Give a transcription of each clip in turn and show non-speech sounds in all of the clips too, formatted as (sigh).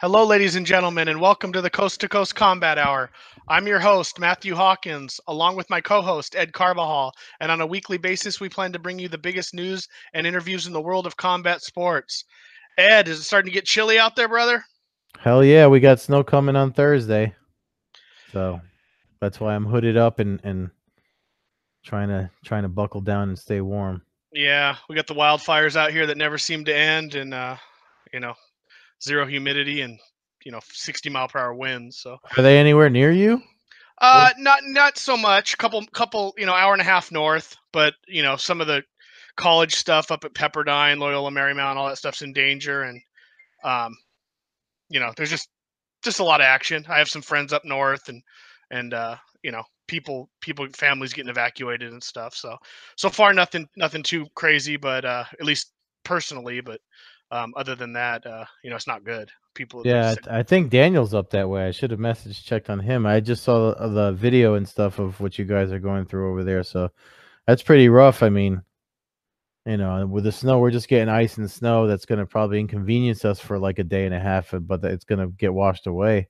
Hello, ladies and gentlemen, and welcome to the Coast to Coast Combat Hour. I'm your host, Matthew Hawkins, along with my co host, Ed Carbajal. And on a weekly basis, we plan to bring you the biggest news and interviews in the world of combat sports. Ed, is it starting to get chilly out there, brother? Hell yeah, we got snow coming on Thursday. So that's why I'm hooded up and, and trying to trying to buckle down and stay warm. Yeah, we got the wildfires out here that never seem to end and uh, you know, zero humidity and you know 60 mile per hour winds. So are they anywhere near you? Uh, not not so much. Couple couple you know hour and a half north, but you know some of the college stuff up at Pepperdine, Loyola Marymount, all that stuff's in danger, and um, you know there's just just a lot of action. I have some friends up north, and and uh, you know people people families getting evacuated and stuff. So so far nothing nothing too crazy, but uh, at least personally, but um, other than that, uh, you know, it's not good. People. Yeah, I think Daniel's up that way. I should have messaged checked on him. I just saw the, the video and stuff of what you guys are going through over there. So that's pretty rough. I mean, you know, with the snow, we're just getting ice and snow. That's going to probably inconvenience us for like a day and a half, but it's going to get washed away.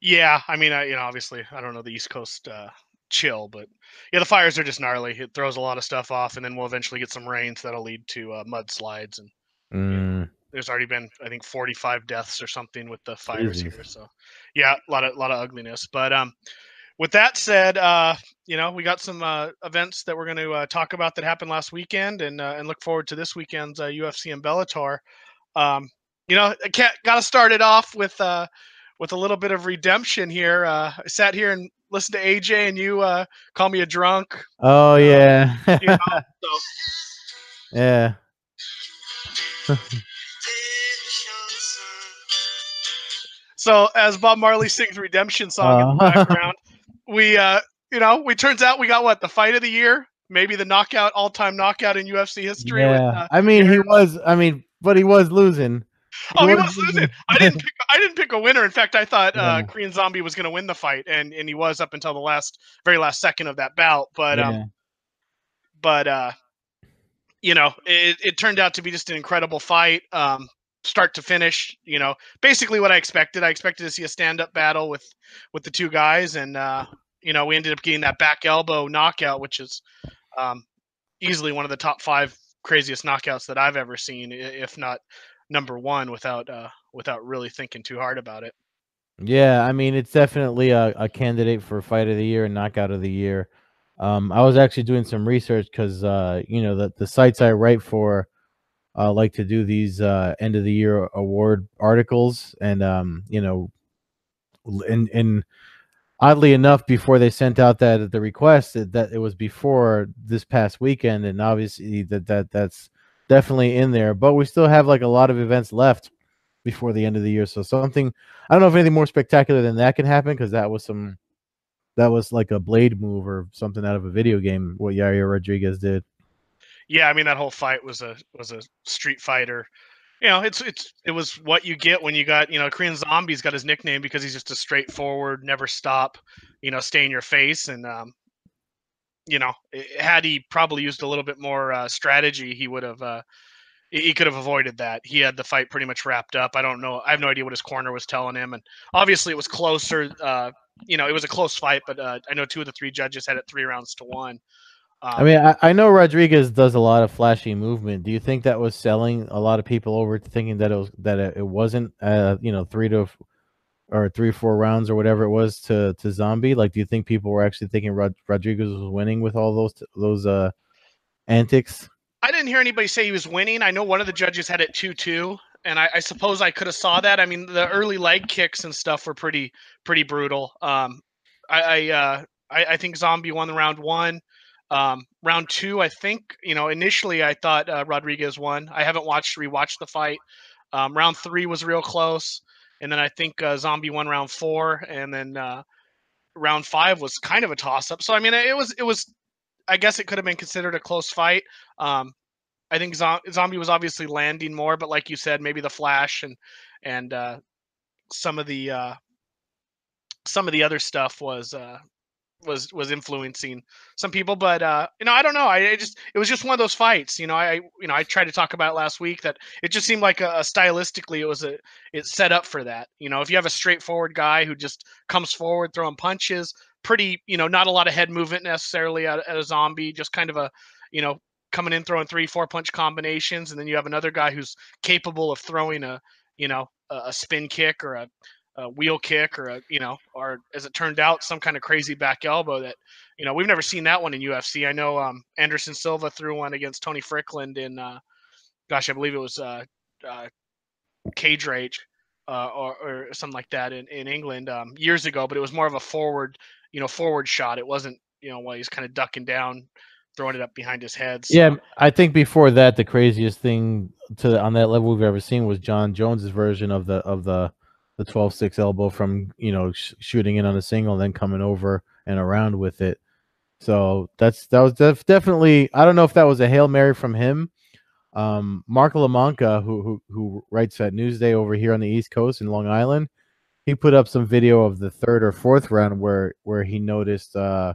Yeah, I mean, I, you know, obviously, I don't know the East Coast uh, chill, but yeah, the fires are just gnarly. It throws a lot of stuff off, and then we'll eventually get some rains that'll lead to uh, mudslides and Mm. There's already been, I think, 45 deaths or something with the fires here. So, yeah, a lot of, lot of ugliness. But um, with that said, uh, you know, we got some uh, events that we're going to uh, talk about that happened last weekend, and uh, and look forward to this weekend's uh, UFC and Bellator. Um, you know, I can't got to start it off with uh, with a little bit of redemption here. Uh, I sat here and listened to AJ, and you uh, call me a drunk. Oh yeah, you know, (laughs) so. yeah. So as Bob Marley sings redemption song uh, in the uh-huh. background, we uh you know, we turns out we got what the fight of the year, maybe the knockout all time knockout in UFC history. Yeah, with, uh, I mean he was I mean, but he was losing. He oh, he was losing. I didn't pick. I didn't pick a winner. In fact, I thought uh, Korean Zombie was going to win the fight, and and he was up until the last, very last second of that bout. But yeah. um, but uh, you know, it, it turned out to be just an incredible fight, um, start to finish. You know, basically what I expected. I expected to see a stand-up battle with with the two guys, and uh, you know, we ended up getting that back elbow knockout, which is um, easily one of the top five craziest knockouts that I've ever seen, if not number one, without uh, without really thinking too hard about it. Yeah, I mean, it's definitely a, a candidate for fight of the year and knockout of the year. Um, I was actually doing some research because uh, you know the the sites I write for uh, like to do these uh, end of the year award articles, and um, you know, and and oddly enough, before they sent out that the request, that, that it was before this past weekend, and obviously that that that's definitely in there. But we still have like a lot of events left before the end of the year, so something I don't know if anything more spectacular than that can happen because that was some that was like a blade move or something out of a video game. What Yair Rodriguez did. Yeah, I mean that whole fight was a was a Street Fighter. You know, it's it's it was what you get when you got you know Korean Zombie's got his nickname because he's just a straightforward, never stop, you know, stay in your face, and um, you know, had he probably used a little bit more uh, strategy, he would have. Uh, he could have avoided that. He had the fight pretty much wrapped up. I don't know. I have no idea what his corner was telling him, and obviously it was closer. Uh, you know, it was a close fight, but uh, I know two of the three judges had it three rounds to one. Um, I mean, I, I, know Rodriguez does a lot of flashy movement. Do you think that was selling a lot of people over to thinking that it was that it wasn't, uh, you know, three to or three four rounds or whatever it was to to Zombie? Like, do you think people were actually thinking Rod- Rodriguez was winning with all those those uh antics? I didn't hear anybody say he was winning. I know one of the judges had it two two, and I, I, suppose I could have saw that. I mean, the early leg kicks and stuff were pretty pretty brutal. Um, I I, uh, I, I think Zombie won the round one. Um, round two, I think you know initially I thought uh, Rodriguez won. I haven't watched rewatched the fight. Um, round three was real close, and then I think uh, Zombie won round four, and then uh, round five was kind of a toss up. So I mean, it was it was. I guess it could have been considered a close fight. Um, I think Zombie was obviously landing more, but like you said, maybe the flash and and uh, some of the uh, some of the other stuff was uh, was was influencing some people. But uh, you know, I don't know. I, I, just it was just one of those fights. You know, I you know I tried to talk about last week that it just seemed like a, a stylistically it was a it set up for that. You know, if you have a straightforward guy who just comes forward throwing punches, pretty you know not a lot of head movement necessarily at, at a zombie, just kind of a you know coming in throwing three four punch combinations, and then you have another guy who's capable of throwing a you know a, spin kick or a a wheel kick or a you know or as it turned out some kind of crazy back elbow that you know we've never seen that one in UFC. I know um, Anderson Silva threw one against Tony Fryklund in uh, gosh I believe it was uh, uh, Cage Rage uh, or, or something like that in in England um, years ago, but it was more of a forward you know forward shot. It wasn't you know while he's kind of ducking down throwing it up behind his head. So. Yeah, I think before that, the craziest thing to on that level we've ever seen was Jon Jones's version of the of the the 12-6 elbow from you know sh- shooting in on a single and then coming over and around with it so that's that was def- definitely i don't know if that was a hail mary from him um, mark La Monica who, who who writes at newsday over here on the east coast in long island he put up some video of the third or fourth round where where he noticed uh,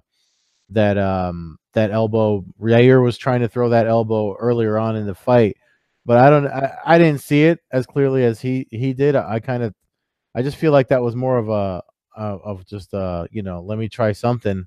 that um that elbow Yair was trying to throw that elbow earlier on in the fight but I don't I, I didn't see it as clearly as he he did I, I kind of I just feel like that was more of a of just uh you know let me try something.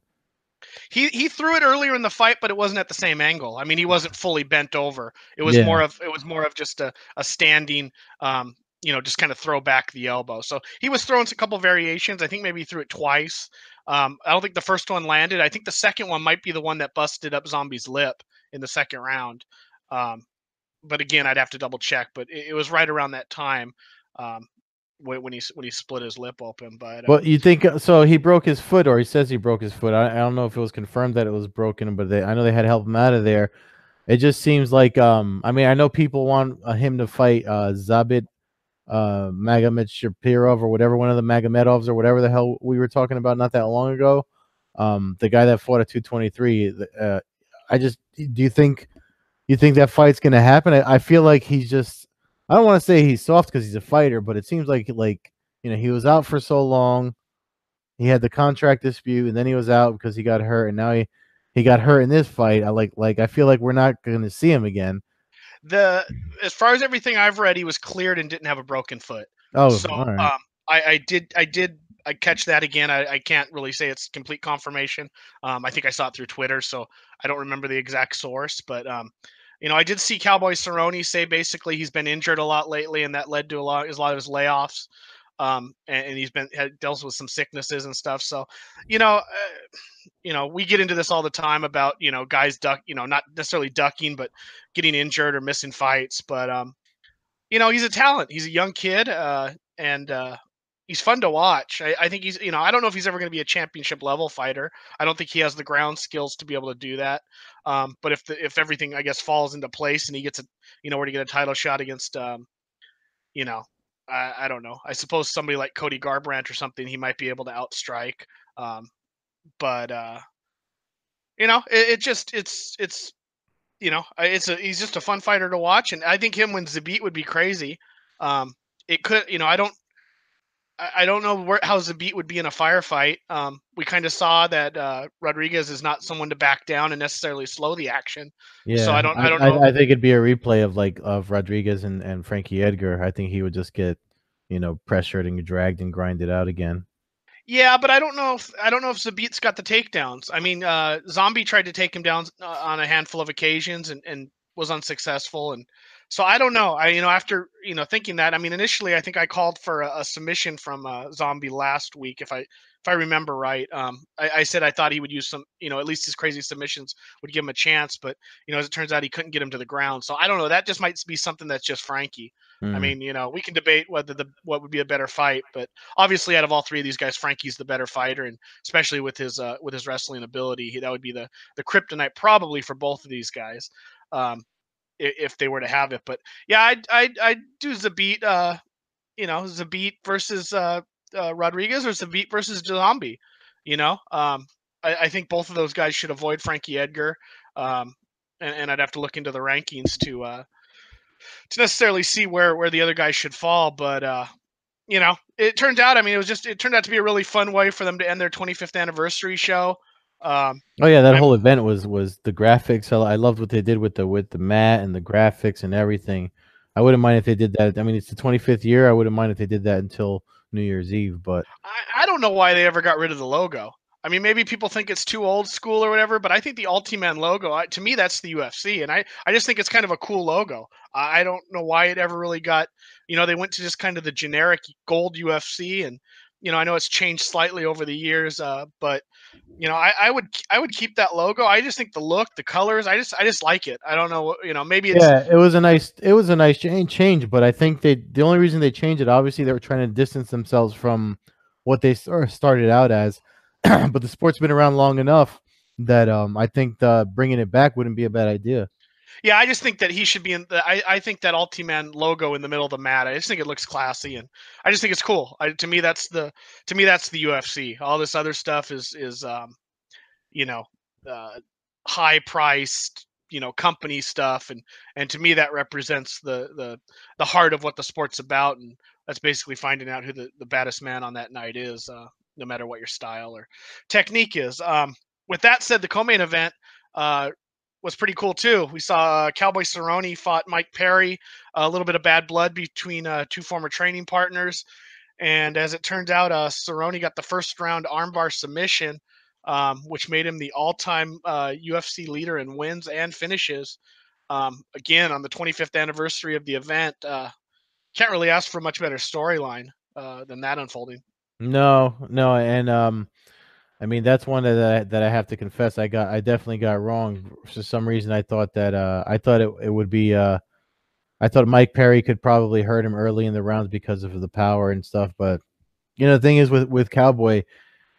He he threw it earlier in the fight, but it wasn't at the same angle. I mean, he wasn't fully bent over. It was yeah. more of it was more of just a, a standing um you know just kind of throw back the elbow. So he was throwing a couple variations. I think maybe he threw it twice. Um, I don't think the first one landed. I think the second one might be the one that busted up Zombie's lip in the second round. Um, but again, I'd have to double check. But it, it was right around that time. Um, when he when he split his lip open. But well, um you think uh, so? He broke his foot, or he says he broke his foot. I, I don't know if it was confirmed that it was broken, but they, I know they had to help him out of there. It just seems like um, I mean, I know people want uh, him to fight uh, Zabit uh, Magomedsharipov or whatever one of the Magomedovs or whatever the hell we were talking about not that long ago. Um, the guy that fought at 223. Uh, I just do you think you think that fight's gonna happen? I, I feel like he's just I don't want to say he's soft because he's a fighter, but it seems like like you know he was out for so long. He had the contract dispute, and then he was out because he got hurt, and now he he got hurt in this fight. I like like I feel like we're not going to see him again. The as far as everything I've read, he was cleared and didn't have a broken foot. Oh, so um, I, I did I did I catch that again. I, I can't really say it's complete confirmation. Um, I think I saw it through Twitter, so I don't remember the exact source, but um, you know, I did see Cowboy Cerrone say basically he's been injured a lot lately, and that led to a lot, a lot of his layoffs. Um, and, and, he's been had, dealt with some sicknesses and stuff. So, you know, uh, you know, we get into this all the time about you know guys duck, you know, not necessarily ducking, but getting injured or missing fights. But um, you know, he's a talent. He's a young kid, uh, and uh, he's fun to watch. I, I, think he's, you know, I don't know if he's ever going to be a championship level fighter. I don't think he has the ground skills to be able to do that. Um, but if the, if everything, I guess, falls into place and he gets a, you know, where to get a title shot against, um, you know, I, I, don't know. I suppose somebody like Cody Garbrandt or something, he might be able to outstrike. Um, but uh, you know, it, it just, it's, it's, you know, it's a, he's just a fun fighter to watch, and I think him when Zabit would be crazy. Um, it could, you know, I don't I don't know where, how Zabit would be in a firefight. Um, we kind of saw that uh, Rodriguez is not someone to back down and necessarily slow the action. Yeah, so I don't. I, don't know. I, I, think it'd be a replay of like of Rodriguez and, and Frankie Edgar. I think he would just get, you know, pressured and dragged and grinded out again. Yeah, but I don't know if I don't know if Zabit's got the takedowns. I mean, uh, Zombie tried to take him down uh, on a handful of occasions and, and was unsuccessful. And so I don't know. I you know after you know thinking that, I mean initially I think I called for a, a submission from uh, Zombie last week if I if I remember right. Um, I, I, said I thought he would use some you know at least his crazy submissions would give him a chance, but you know as it turns out he couldn't get him to the ground. So I don't know. That just might be something that's just Frankie. Mm. I mean you know we can debate whether the what would be a better fight, but obviously out of all three of these guys, Frankie's the better fighter, and especially with his uh, with his wrestling ability, he, that would be the the kryptonite probably for both of these guys. Um, if they were to have it. But yeah, I I I do Zabit. Uh, you know, Zabit versus uh, uh, Rodriguez or Zabit versus Zombie. You know, um, I, I, think both of those guys should avoid Frankie Edgar. Um, and, and I'd have to look into the rankings to uh, to necessarily see where where the other guys should fall. But uh, you know, it turned out. I mean, it was just it turned out to be a really fun way for them to end their 25th anniversary show. Um, Oh yeah, that I'm- whole event was was the graphics. I loved what they did with the with the mat and the graphics and everything. I wouldn't mind if they did that. I mean, it's the 25th year. I wouldn't mind if they did that until New Year's Eve. But I, I don't know why they ever got rid of the logo. I mean, maybe people think it's too old school or whatever, but I think the Ultiman logo, I, to me, that's the UFC, and I, I just think it's kind of a cool logo. I I don't know why it ever really got, you know, they went to just kind of the generic gold UFC, and you know, I know it's changed slightly over the years, uh, but you know, I, I would I would keep that logo. I just think the look, the colors, I just I just like it. I don't know, you know, maybe yeah, it was a nice it was a nice change, change. But I think they the only reason they changed it, obviously, they were trying to distance themselves from what they started out as. (clears throat) but the sport's been around long enough that um, I think the, bringing it back wouldn't be a bad idea. Yeah, I just think that he should be in the. I, I think that Ultiman logo in the middle of the mat. I just think it looks classy, and I just think it's cool. I, to me, that's the to me that's the UFC. All this other stuff is is um, you know, uh, high priced, you know, company stuff, and and to me that represents the the the heart of what the sport's about, and that's basically finding out who the the baddest man on that night is, uh, no matter what your style or technique is. Um, with that said, the co-main event. Uh, was pretty cool too. We saw uh, Cowboy Cerrone fought Mike Perry, a little bit of bad blood between uh, two former training partners, and as it turns out, uh, Cerrone got the first round armbar submission, um, which made him the all-time uh, UFC leader in wins and finishes. Um, again, on the 25th anniversary of the event, uh, can't really ask for much better storyline uh, than that unfolding. No, no, and um, I mean that's one that I, that I have to confess I got I definitely got wrong for some reason. I thought that uh, I thought it it would be uh, I thought Mike Perry could probably hurt him early in the rounds because of the power and stuff. But you know the thing is with with Cowboy,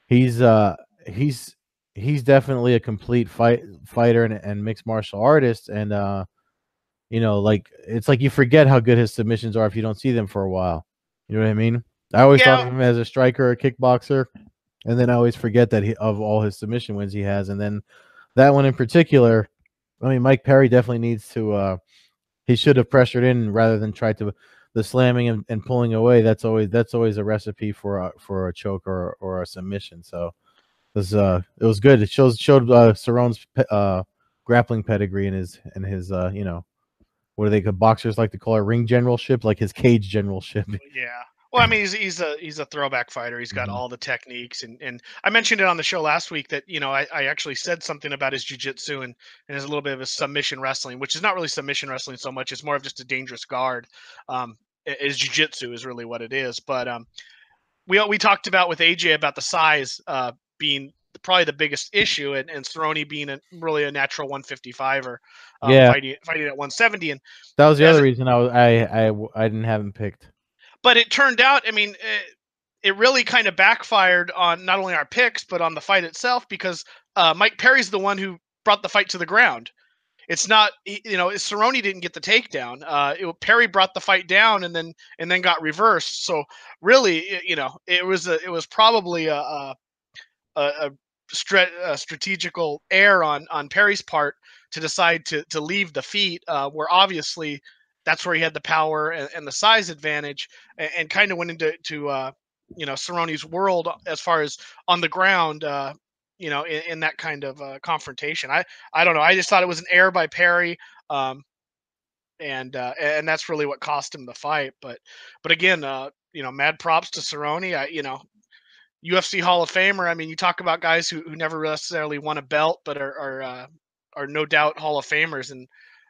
he's uh he's he's definitely a complete fight fighter and, and mixed martial artist and uh you know like it's like you forget how good his submissions are if you don't see them for a while. You know what I mean? I always thought of him as a striker, a kickboxer, and then I always forget that he of all his submission wins he has, and then that one in particular. I mean, Mike Perry definitely needs to. uh He should have pressured in rather than tried to the slamming and, and pulling away. That's always that's always a recipe for a, for a choke or or a submission. So it was uh it was good. It shows showed uh Cerrone's pe- uh grappling pedigree and his and his uh you know what do they boxers like to call it ring generalship like his cage generalship. Yeah. Well, I mean, he's he's a he's a throwback fighter. He's got Mhm. all the techniques, and and I mentioned it on the show last week that you know I, I actually said something about his jujitsu and and his a little bit of his submission wrestling, which is not really submission wrestling so much. It's more of just a dangerous guard. Um, is jujitsu is really what it is. But um, we we talked about with AJ about the size uh being probably the biggest issue, and and Cerrone being a, really a natural 155er, um, Yeah. fighting fighting at 170, and That was the other reason I was I I I didn't have him picked. But it turned out, I mean, it, it really kind of backfired on not only our picks but on the fight itself because uh, Mike Perry's the one who brought the fight to the ground. It's not, you know, Cerrone didn't get the takedown. Uh, it, Perry brought the fight down and then and then got reversed. So really, it- you know, it was a, it was probably a a, a, a strategical error on on Perry's part to decide to to leave the feet, uh, where obviously that's where he had the power and, and the size advantage and, and kind of went into to uh, you know Cerrone's world as far as on the ground. Uh, you know, in, in that kind of uh, confrontation, I I don't know. I just thought it was an error by Perry, um, and uh, and that's really what cost him the fight. But but again, uh, you know, mad props to Cerrone. I you know, UFC Hall of Famer. I mean, you talk about guys who, who never necessarily won a belt, but are are uh, are no doubt Hall of Famers, and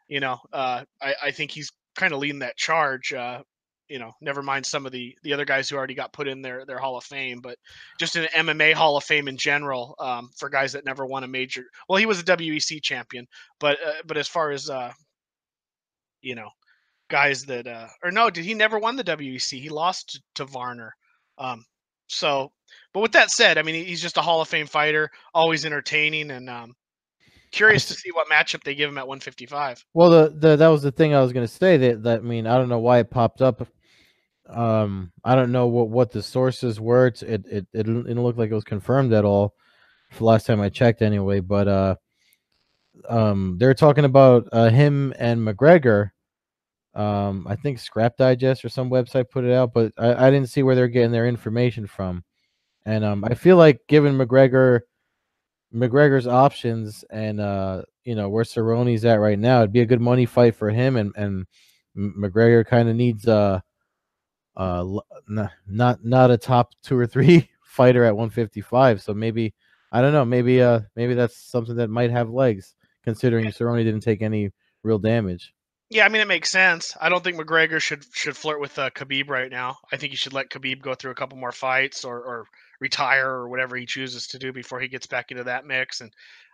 you know, uh, I I think he's kind of leading that charge. Uh, you know, never mind some of the the other guys who already got put in their their Hall of Fame, but just an MMA Hall of Fame in general um, for guys that never won a major. Well, he was a WEC champion, but uh, but as far as uh, you know, guys that uh, or no, did he never won the WEC? He lost to, to Varner. Um, so, but with that said, I mean, he's just a Hall of Fame fighter, always entertaining, and um, curious to see what matchup they give him at 155. Well, the, the that was the thing I was gonna say. That that I mean, I don't know why it popped up. Um, I don't know what what the sources were. It's, it it it didn't look like it was confirmed at all. For last time I checked, anyway. But uh, um, they're talking about uh him and McGregor. Um, I think Scrap Digest or some website put it out, but I, I didn't see where they're getting their information from. And um, I feel like given McGregor McGregor's options and uh, you know where Cerrone's at right now, it'd be a good money fight for him, and and McGregor kind of needs uh uh not not a top two or three (laughs) fighter at 155. So maybe I don't know, maybe uh maybe that's something that might have legs, considering Cerrone didn't take any real damage. Yeah, I mean it makes sense. I don't think McGregor should should flirt with uh, Khabib right now. I think he should let Khabib go through a couple more fights or, or retire or whatever he chooses to do before he gets back into that mix. And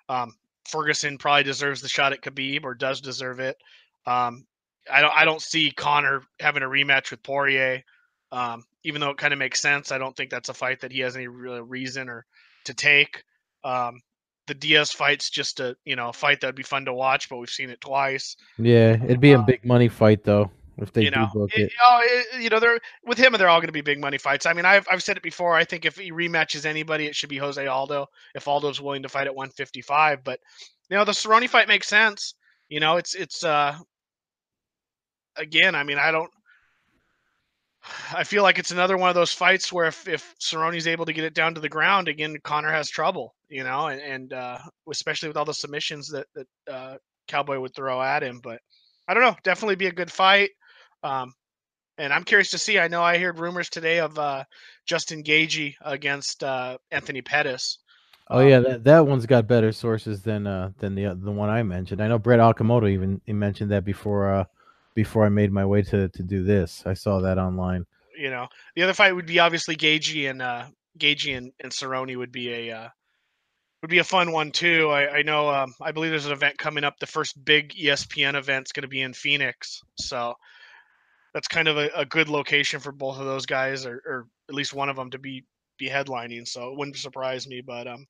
um, Ferguson probably deserves the shot at Khabib or does deserve it. Um, I don't I don't see Conor having a rematch with Poirier, um, even though it kind of makes sense. I don't think that's a fight that he has any real reason or to take. Um, the Diaz fight's just a you know a fight that'd be fun to watch, but we've seen it twice. Yeah, it'd be a uh, big money fight though if they you know, do book it. it. Oh, it, you know, they're with him. And they're all going to be big money fights. I mean, I've I've said it before. I think if he rematches anybody, it should be Jose Aldo. If Aldo's willing to fight at 155, but you know, the Cerrone fight makes sense. You know, it's it's uh again. I mean, I don't. I feel like it's another one of those fights where if if Cerrone's able to get it down to the ground again, Conor has trouble, you know, and, and uh, especially with all the submissions that that uh, Cowboy would throw at him. But I don't know, definitely be a good fight. Um, and I'm curious to see. I know I heard rumors today of uh, Justin Gaethje against uh, Anthony Pettis. Oh yeah, um, that, that one's got better sources than uh, than the the one I mentioned. I know Brett Okamoto even he mentioned that before uh, before I made my way to to do this. I saw that online. You know, the other fight would be obviously Gaethje and uh, Gaethje and, and Cerrone would be a uh, would be a fun one too. I, I know um, I believe there's an event coming up. The first big ESPN event's going to be in Phoenix, so that's kind of a, a good location for both of those guys, or, or at least one of them to be be headlining. So it wouldn't surprise me. But um,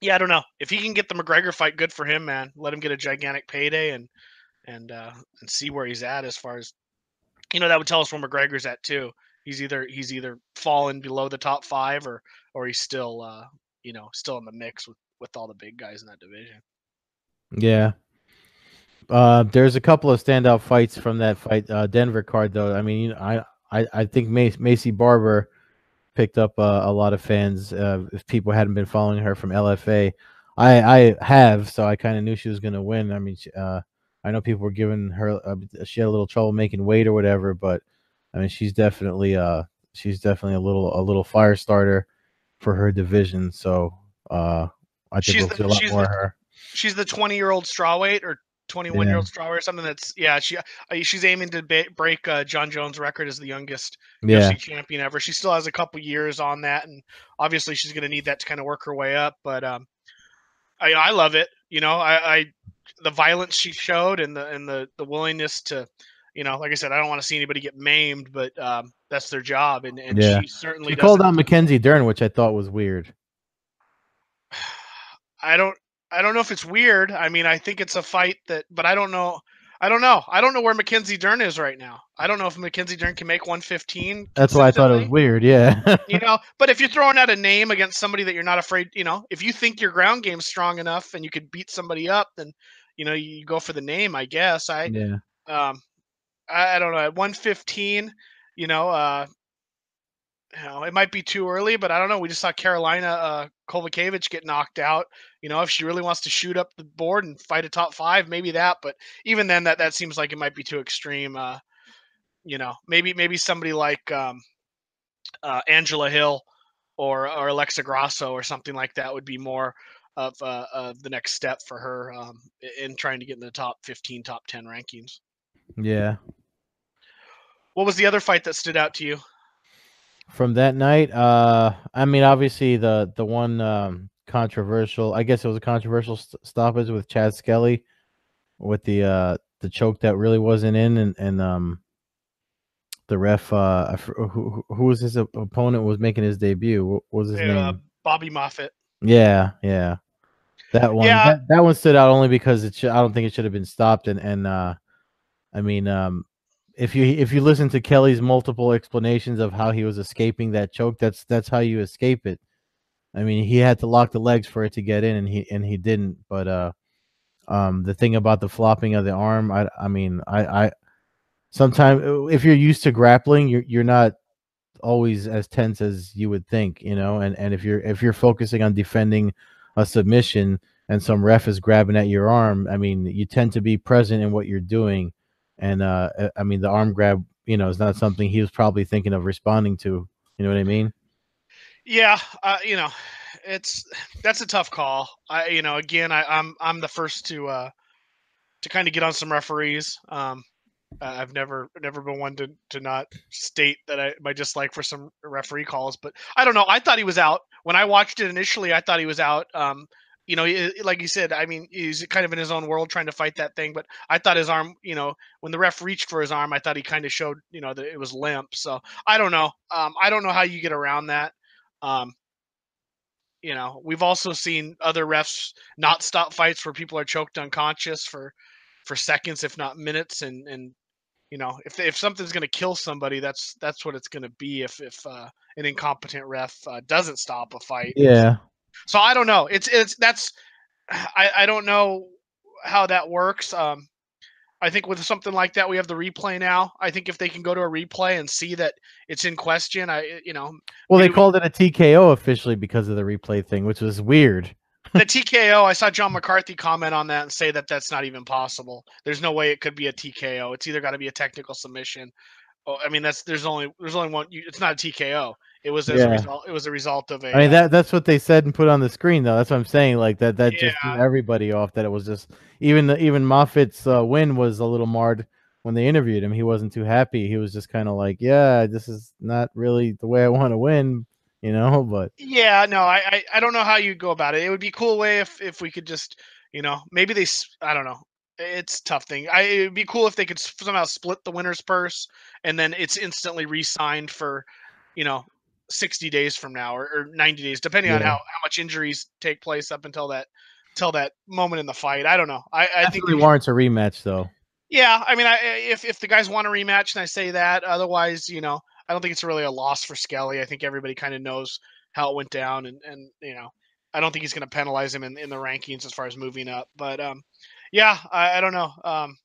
yeah, I don't know if he can get the McGregor fight. Good for him, man. Let him get a gigantic payday and and uh, and see where he's at as far as you know. That would tell us where McGregor's at too. He's either he's either fallen below the top five or or he's still uh, you know still in the mix with with all the big guys in that division. Yeah. Uh, there's a couple of standout fights from that fight, uh, Denver card though. I mean, you know, I, I, I think Maycee Barber picked up uh, a lot of fans. Uh, if people hadn't been following her from LFA, I, I have, so I kind of knew she was going to win. I mean, she, uh, I know people were giving her uh, she had a little trouble making weight or whatever, but I mean she's definitely uh she's definitely a little a little fire starter for her division. So uh I think she's we'll the, see a lot more the, her. She's the twenty year old strawweight or 21 year old strawweight or something that's yeah she uh, she's aiming to ba- break uh, Jon Jones record as the youngest yeah. UFC champion ever. She still has a couple years on that, and obviously she's going to need that to kind of work her way up. But um, I I love it. You know, I, I the violence she showed and the and the the willingness to you know like i said i don't want to see anybody get maimed but um, that's their job and, and yeah. she certainly she called out mackenzie dern which i thought was weird (sighs) i don't i don't know if it's weird i mean i think it's a fight that but i don't know I don't know. I don't know where Mackenzie Dern is right now. I don't know if Mackenzie Dern can make 115. That's why I thought it was weird. Yeah. you know, but if you're throwing out a name against somebody that you're not afraid, you know, if you think your ground game's strong enough and you could beat somebody up, then you know, you go for the name, I guess. I yeah. Um, I, I don't know. At 115, you know, uh, you know, it might be too early, but I don't know. We just saw Carolina uh, Kowalkiewicz get knocked out. You know, if she really wants to shoot up the board and fight a top five, maybe that. But even then, that that seems like it might be too extreme. Uh, you know, maybe maybe somebody like um, uh, Angela Hill or or Alexa Grasso or something like that would be more of, uh, of the next step for her um, in trying to get in the top 15, top 10 rankings. Yeah. What was the other fight that stood out to you? From that night, uh, I mean, obviously the the one um, controversial. I guess it was a controversial st- stoppage with Chas Skelly, with the uh, the choke that really wasn't in, and and um, the ref, uh, who, who was his opponent was making his debut. What was his yeah, name? Bobby Moffett. Yeah, yeah. That one, yeah. that, that one stood out only because it. Should, I don't think it should have been stopped. And and uh, I mean, um, if you if you listen to Kelly's multiple explanations of how he was escaping that choke, that's that's how you escape it. I mean, he had to lock the legs for it to get in, and he and he didn't. But uh, um, the thing about the flopping of the arm, I I mean, I I sometimes if you're used to grappling, you're you're not always as tense as you would think, you know. And and if you're if you're focusing on defending a submission and some ref is grabbing at your arm, I mean, you tend to be present in what you're doing. And uh, I mean, the arm grab, you know, is not something he was probably thinking of responding to. You know what I mean? Yeah, uh, you know, it's that's a tough call. I, you know, again, I, I'm I'm the first to uh, to kind of get on some referees. Um, I've never never been one to, to not state that I my dislike for some referee calls, but I don't know. I thought he was out when I watched it initially. I thought he was out. Um, you know, like you said, I mean, he's kind of in his own world trying to fight that thing. But I thought his arm, you know, when the ref reached for his arm, I thought he kind of showed, you know, that it was limp. So I don't know. Um, I don't know how you get around that. Um, you know, we've also seen other refs not stop fights where people are choked unconscious for for seconds, if not minutes, and and you know, if if something's going to kill somebody, that's that's what it's going to be. If if uh, an incompetent ref uh, doesn't stop a fight, yeah, so I don't know. It's it's that's (sighs) I I don't know how that works. Um, I think with something like that, we have the replay now. I think if they can go to a replay and see that it's in question, I eh, you know. Well, they called it a TKO officially because of the replay thing, which was weird. (laughs) the TKO, I saw John McCarthy comment on that and say that that's not even possible. There's no way it could be a TKO. It's either got to be a technical submission. Oh, I mean, that's there's only there's only one. It's not a TKO. It was as yeah. a result. It was a result of a. I mean that that's what they said and put on the screen though. That's what I'm saying. Like that that yeah. just threw everybody off. That it was just even the, even Moffett's uh, win was a little marred when they interviewed him. He wasn't too happy. He was just kind of like, yeah, this is not really the way I want to win. You know, (laughs) but yeah, no, I, I I don't know how you go about it. It would be a cool way if if we could just you know maybe they I don't know it's tough thing. I, it'd be cool if they could somehow split the winner's purse and then it's instantly re-signed for, you know, 60 days from now or, or 90 days, depending yeah. on how, how much injuries take place up until that until that moment in the fight. I don't know. I, I think it warrants a rematch though. Yeah, I mean, I, if if the guys want a rematch, and I say that. Otherwise, you know, I don't think it's really a loss for Skelly. I think everybody kind of knows how it went down, and and you know, I don't think he's going to penalize him in, in the rankings as far as moving up. But um, yeah, I, I don't know. Um,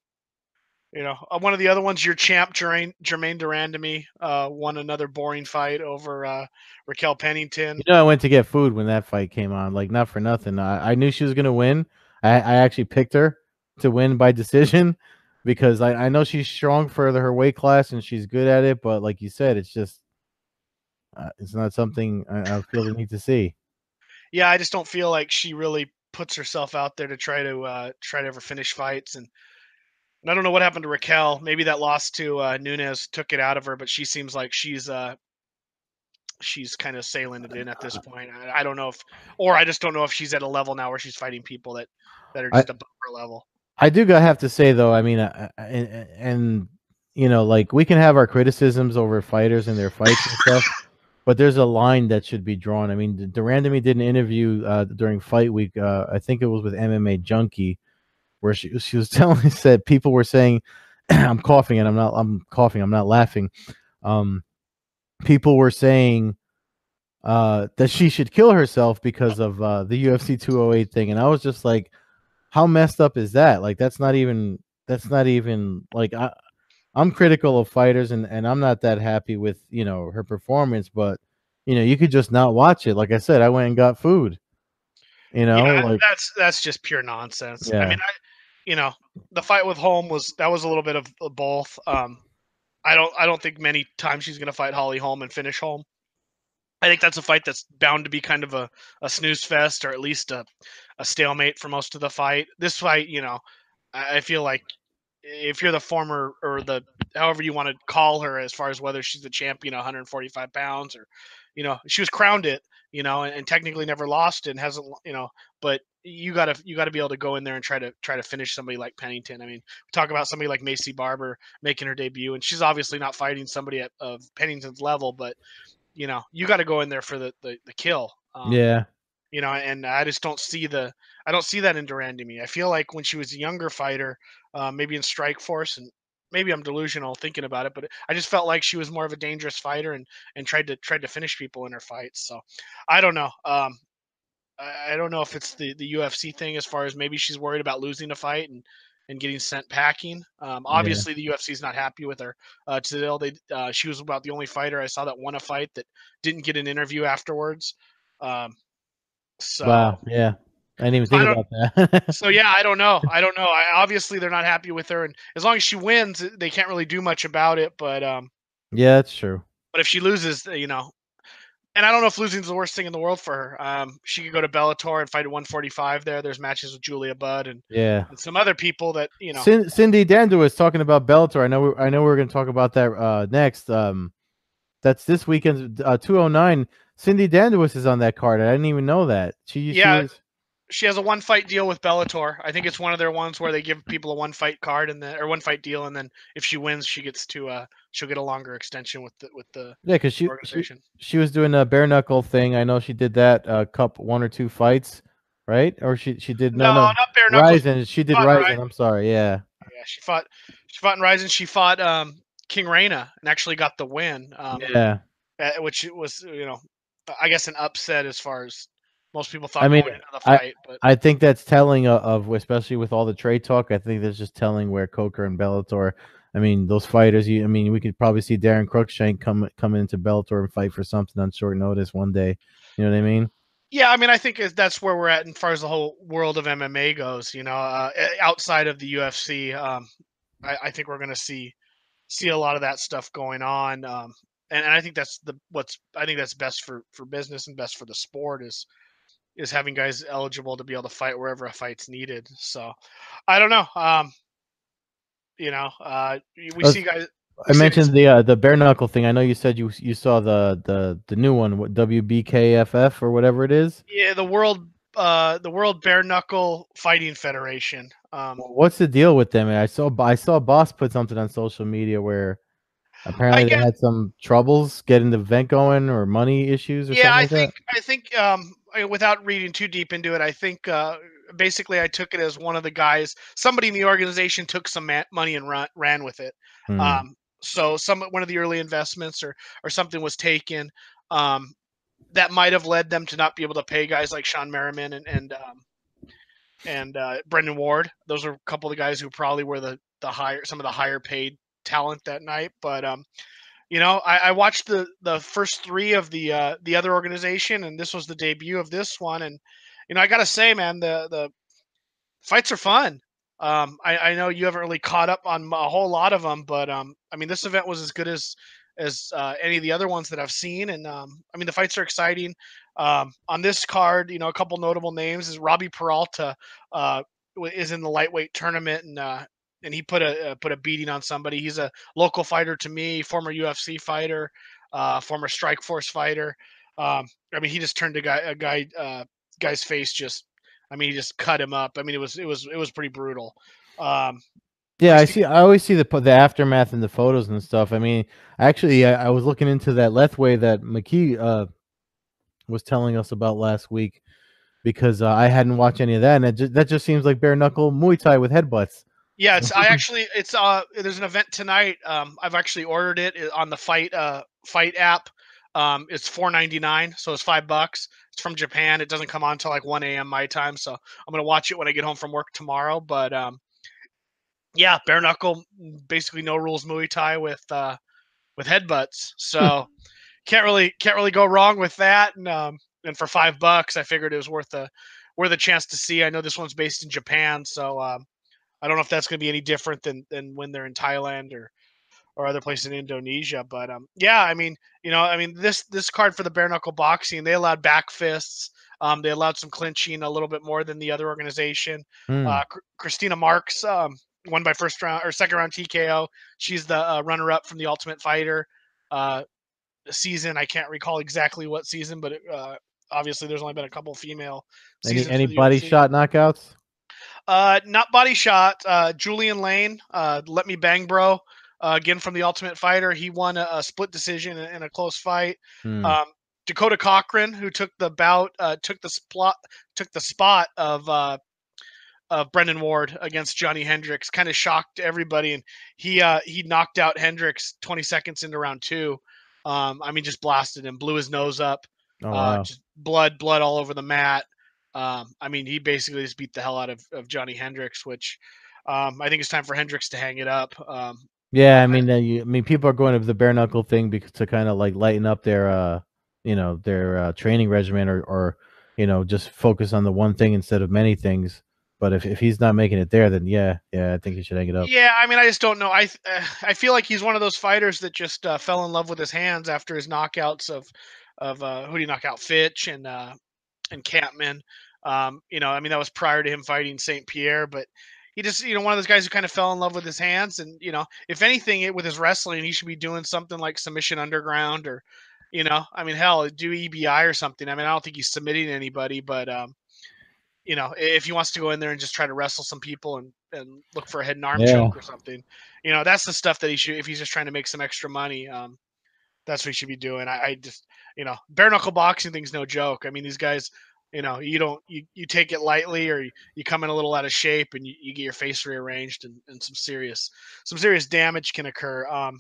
you know, uh, one of the other ones, your champ de Randamie, uh, won another boring fight over uh, Raquel Pennington. You know, I went to get food when that fight came on. Like, not for nothing. I, I knew she was gonna win. I, I actually picked her to win by decision (laughs) because I, I know she's strong for her weight class and she's good at it. But like you said, it's just uh, it's not something I, I feel the need to see. Yeah, I just don't feel like she really puts herself out there to try to uh, try to ever finish fights and and I don't know what happened to Raquel. Maybe that loss to uh, Nunes took it out of her, but she seems like she's uh, she's kind of sailing it in at this (laughs) point. I, I, don't know if, or I just don't know if she's at a level now where she's fighting people that that are just I, above her level. I do have to say though, I mean, uh, uh and, and you know, like we can have our criticisms over fighters and their fights and stuff, (laughs) but there's a line that should be drawn. I mean, de Randamie did an interview uh, during fight week. Uh, I think it was with MMA Junkie where she (laughs) she was telling said people were saying (clears throat) I'm coughing and I'm not I'm coughing I'm not laughing. Um, people were saying uh, that she should kill herself because of uh, the UFC 208 thing, and I was just like, how messed up is that? Like that's not even that's not even like I I'm critical of fighters and and I'm not that happy with you know her performance, but you know you could just not watch it. Like I said, I went and got food. You know, yeah, like that's that's just pure nonsense. Yeah. I mean, I, you know, the fight with Holm was that was a little bit of both. Um, I don't I don't think many times she's going to fight Holly Holm and finish Holm. I think that's a fight that's bound to be kind of a, a snooze fest or at least a, a stalemate for most of the fight. This fight, you know, I, I feel like if you're the former or the however you want to call her as far as whether she's the champion 145 pounds or you know she was crowned it you know and, and technically never lost and hasn't you know but you gotta you gotta be able to go in there and try to try to finish somebody like Pennington. I mean, we talk about somebody like Maycee Barber making her debut, and she's obviously not fighting somebody at of Pennington's level, but you know, you got to go in there for the the, the kill. Um, yeah. You know, and I just don't see the I don't see that in de Randamie. I feel like when she was a younger fighter, uh, maybe in Strikeforce, and maybe I'm delusional thinking about it, but I just felt like she was more of a dangerous fighter and and tried to tried to finish people in her fights. So I don't know. Um, I don't know if it's the, the UFC thing as far as maybe she's worried about losing a fight and, and getting sent packing. Um, obviously, yeah. the UFC is not happy with her. Uh, they uh, she was about the only fighter I saw that won a fight that didn't get an interview afterwards. Um, so wow, yeah, I didn't even think about that. (laughs) So yeah, I don't know. I don't know. I, obviously, they're not happy with her, and as long as she wins, they can't really do much about it. But um, yeah, that's true. but if she loses, you know, and I don't know if losing is the worst thing in the world for her. Um, she could go to Bellator and fight at 145 there. There's matches with Julia Budd and, Yeah. and some other people that you know. Cin- Cindy Dandois was talking about Bellator. I know. We, I know we're going to talk about that uh, next. Um, that's this weekend. Uh, Two oh nine. Cindy Dandois is on that card. I didn't even know that. She. she Yeah. was- she has a one fight deal with Bellator. I think it's one of their ones where they give people a one fight card and then or one fight deal, and then if she wins, she gets to uh she'll get a longer extension with the with the yeah, because she, she she was doing a bare knuckle thing. I know she did that. Uh, cup one or two fights, right? Or she she did no, no no. not bare knuckles. Rizin. She did Rizin. Rizin. I'm sorry. Yeah. Yeah, she fought she fought in Rizin. She fought um King Reina and actually got the win. Um, yeah. which was you know I guess an upset as far as most people thought I mean, the I- but I think that's telling of, of especially with all the trade talk. I think that's just telling where Coker and Bellator. I mean, those fighters. You, I mean, we could probably see Daron Cruickshank come come into Bellator and fight for something on short notice one day. You know what I mean? Yeah, I mean, I think that's where we're at as far as the whole world of MMA goes. You know, uh, eh, outside of the UFC, um, I, I think we're going to see see a lot of that stuff going on, um, and, and I think that's the what's I think that's best for for business and best for the sport is is having guys eligible to be able to fight wherever a fight's needed. So, I don't know. Um, you know, uh, we Uh, see guys. I mentioned the uh, the bare knuckle thing. I know you said you you saw the the the new one, what, WBKFF or whatever it is. Yeah, the world, uh, the World Bare Knuckle Fighting Federation. Um, What's the deal with them? I saw I saw Boss put something on social media where apparently they had some troubles getting the event going or money issues or something. yeah, I like think I think um, without reading too deep into it, I think uh, basically I took it as one of the guys. Somebody in the organization took some ma- money and ran, ran with it. Hmm. Um, so some one of the early investments or or something was taken. Um, that might have led them to not be able to pay guys like Shawne Merriman and and um, and uh, Brennan Ward. Those are a couple of the guys who probably were the the higher some of the higher paid talent that night. But um, you know, I, I watched the the first three of the uh, the other organization, and this was the debut of this one. And you know, I gotta say, man, the the fights are fun. Um, I, I know you haven't really caught up on a whole lot of them, but um, I mean, this event was as good as as uh, any of the other ones that I've seen, and um, I mean, the fights are exciting. Um, on this card, you know, a couple notable names is Robbie Peralta uh, is in the lightweight tournament, and uh, and he put a uh, put a beating on somebody. He's a local fighter to me, former UFC fighter, uh, former Strike Force fighter. Um, I mean, he just turned a guy a guy uh, guy's face just. I mean, he just cut him up. I mean, it was it was it was pretty brutal. Um, Yeah, I see. I always see the the aftermath and the photos and stuff. I mean, actually, I, I was looking into that Lethwei that McKee uh, was telling us about last week because uh, I hadn't watched any of that, and it just, that just seems like bare knuckle Muay Thai with headbutts. Yeah, it's I (laughs) actually it's uh there's an event tonight. Um, I've actually ordered it on the fight uh fight app. Um, it's four ninety nine, so it's five bucks. It's from Japan. It doesn't come on until like one a.m. my time, so I'm gonna watch it when I get home from work tomorrow. But um, yeah, bare knuckle, basically no rules Muay Thai with uh with headbutts. So can't really can't really go wrong with that. And um, and for five bucks, I figured it was worth the worth a chance to see. I know this one's based in Japan, so um, I don't know if that's going to be any different than than when they're in Thailand or or other places in Indonesia. But um, yeah, I mean, you know, I mean this this card for the bare knuckle boxing, they allowed back fists. Um, they allowed some clinching a little bit more than the other organization. Hmm. Uh, Chr- Christina Marks um, won by first round or second round TKO. She's the uh, runner up from the Ultimate Fighter uh, season. I can't recall exactly what season, but it, uh, obviously there's only been a couple female. any any body UFC. shot knockouts? Uh, not body shot. Uh, Julian Lane, uh, let me bang, bro. Uh, again from the Ultimate Fighter, he won a, a split decision in, in a close fight. Hmm. Um, Dakota Cochran, who took the bout, uh, took the spot, took the spot of uh, of Brennan Ward against Johnny Hendricks, kind of shocked everybody, and he uh, he knocked out Hendricks 20 seconds into round two. Um, I mean, just blasted him, blew his nose up, oh uh, wow. just blood, blood all over the mat. Um, I mean, he basically just beat the hell out of, of Johnny Hendricks, which um, I think it's time for Hendricks to hang it up. Um, Yeah, I mean, uh, you, I mean, people are going to the bare knuckle thing because to kind of like lighten up their, uh, you know, their uh, training regimen or, or you know, just focus on the one thing instead of many things. But if, if he's not making it there, then yeah, yeah, I think he should hang it up. Yeah, I mean, I just don't know. I uh, I feel like he's one of those fighters that just uh, fell in love with his hands after his knockouts of of uh, who do you knock out Fitch and uh, and Kampmann. Um, you know, I mean, that was prior to him fighting St. Pierre, but he just, you know, one of those guys who kind of fell in love with his hands. And, you know, if anything, it, with his wrestling, he should be doing something like Submission Underground or, you know, I mean, hell, do EBI or something. I mean, I don't think he's submitting anybody, but, um, you know, if he wants to go in there and just try to wrestle some people and, and look for a head and arm yeah. choke or something, you know, that's the stuff that he should, if he's just trying to make some extra money, um, that's what he should be doing. I, I just, you know, bare knuckle boxing thing's no joke. I mean, these guys, you know you don't you, you take it lightly or you, you come in a little out of shape and you, you get your face rearranged and, and some serious some serious damage can occur um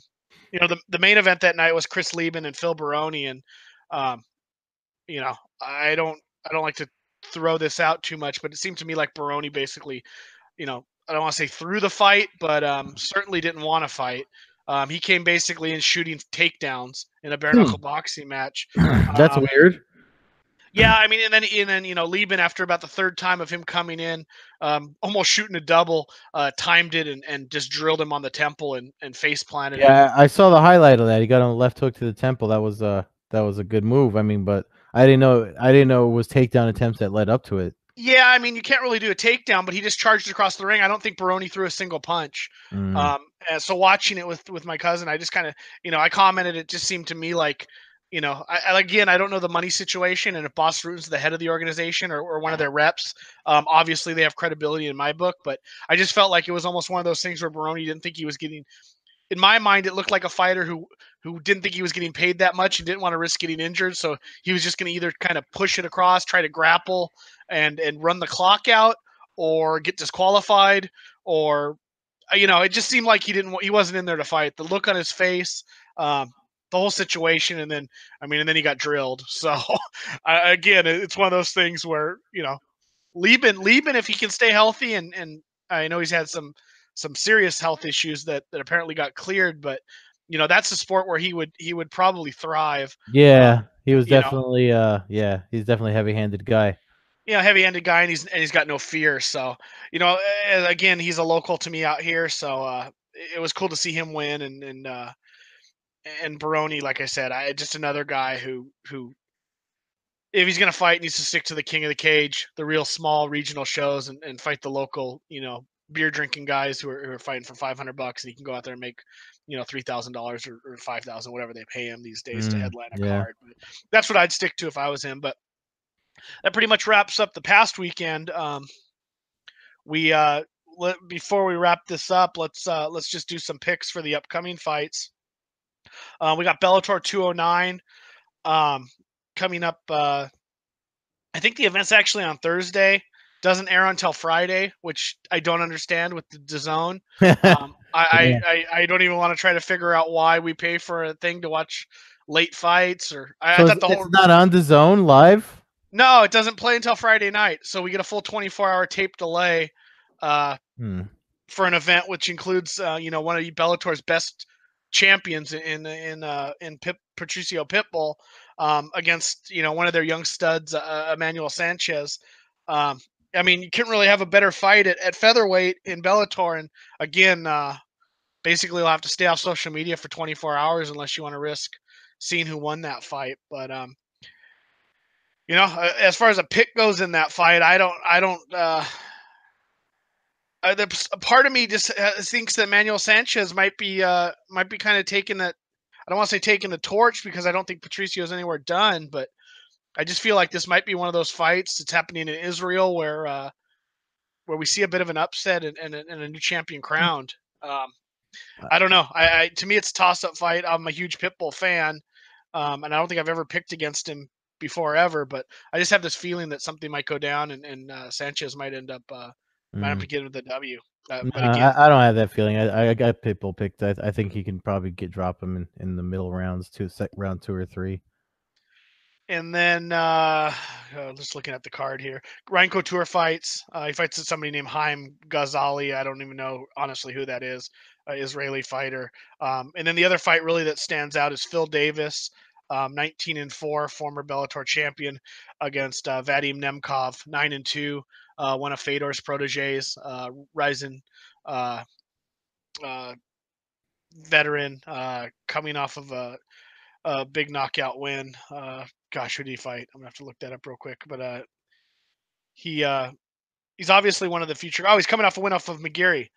you know the, the main event that night was chris leben and phil baroni and um you know i don't i don't like to throw this out too much but it seemed to me like baroni basically you know i don't want to say through the fight but um certainly didn't want to fight um, he came basically in shooting takedowns in a bare hmm. knuckle hmm. boxing match. (clears throat) That's um, weird. Yeah, I mean, and then and then you know, Leben after about the third time of him coming in, um, almost shooting a double, uh, timed it and, and just drilled him on the temple and, and face planted. Yeah, him. I saw the highlight of that. He got on the left hook to the temple. That was uh that was a good move. I mean, but I didn't know I didn't know it was takedown attempts that led up to it. Yeah, I mean, you can't really do a takedown, but he just charged across the ring. I don't think Baroni threw a single punch. Mm. Um, so watching it with with my cousin, I just kind of, you know, I commented. It just seemed to me like you know, I, again, I don't know the money situation, and if Bas Rutten's the head of the organization or, or one of their reps, um, obviously they have credibility in my book. But I just felt like it was almost one of those things where Baroni didn't think he was getting. In my mind, it looked like a fighter who who didn't think he was getting paid that much and didn't want to risk getting injured, so he was just going to either kind of push it across, try to grapple, and and run the clock out, or get disqualified, or you know, it just seemed like he didn't he wasn't in there to fight. The look on his face. Um, the whole situation, and then I mean, and then he got drilled. (laughs) So again, it's one of those things where you know, Leben, Leben, if he can stay healthy, and and I know he's had some some serious health issues that that apparently got cleared, but you know that's a sport where he would he would probably thrive. Yeah, he was definitely know. uh yeah, he's definitely a heavy-handed guy. You know, heavy-handed guy, and he's and he's got no fear. So you know, again, he's a local to me out here, so uh, it was cool to see him win, and and uh, and Baroni, like I said, I just another guy who who if he's gonna fight needs to stick to the king of the cage, the real small regional shows and, and fight the local, you know, beer drinking guys who are, who are fighting for five hundred bucks and he can go out there and make, you know, three thousand dollars or, or five thousand, whatever they pay him these days mm, to headline a yeah. card. But that's what I'd stick to if I was him. But that pretty much wraps up the past weekend. Um, we uh let, before we wrap this up, let's uh let's just do some picks for the upcoming fights. Uh, we got Bellator 209 um, coming up. Uh, I think the event's actually on Thursday. Doesn't air until Friday, which I don't understand with the DAZN. (laughs) Um, I, yeah. I, I, don't even want to try to figure out why we pay for a thing to watch late fights or I, so I thought the whole, it's not on DAZN live. No, it doesn't play until Friday night, so we get a full 24 hour tape delay uh, hmm. for an event which includes uh, you know one of Bellator's best champions in in uh, in Pip, Patricio Pitbull um, against you know one of their young studs, uh, Emmanuel Sanchez. Um, I mean, you couldn't really have a better fight at, at featherweight in Bellator. And again, uh, basically, you'll have to stay off social media for 24 hours unless you want to risk seeing who won that fight. But um, you know, as far as a pick goes in that fight, I don't, I don't. Uh, uh, part of me just uh, thinks that Manuel Sanchez might be uh, might be kind of taking that. I don't want to say taking the torch because I don't think Patricio's anywhere done, but I just feel like this might be one of those fights that's happening in Israel where uh, where we see a bit of an upset and, and, and a new champion hmm. crowned. Um, uh I don't know. I, I to me it's a toss up fight. I'm a huge Pitbull fan, um, and I don't think I've ever picked against him before ever. But I just have this feeling that something might go down and, and uh, Sanchez might end up uh, might have to get with the W. Uh, but again, I, I, don't have that feeling. I, I got Pitbull picked. I, I think he can probably get drop him in, in the middle rounds, two sec, round two or three. And then uh, uh, just looking at the card here, Ryan Couture fights. Uh, he fights somebody named Haim Gozali. I don't even know honestly who that is. Israeli fighter. Um, and then the other fight really that stands out is Phil Davis um, 19 and four, former Bellator champion against uh, Vadim Nemkov, nine and two, uh, one of Fedor's proteges, uh, rising uh, uh, veteran, uh, coming off of a, a big knockout win. Uh, gosh, who did he fight? I'm gonna have to look that up real quick. But uh, he uh, he's obviously one of the future. Oh, he's coming off a win off of McGeary.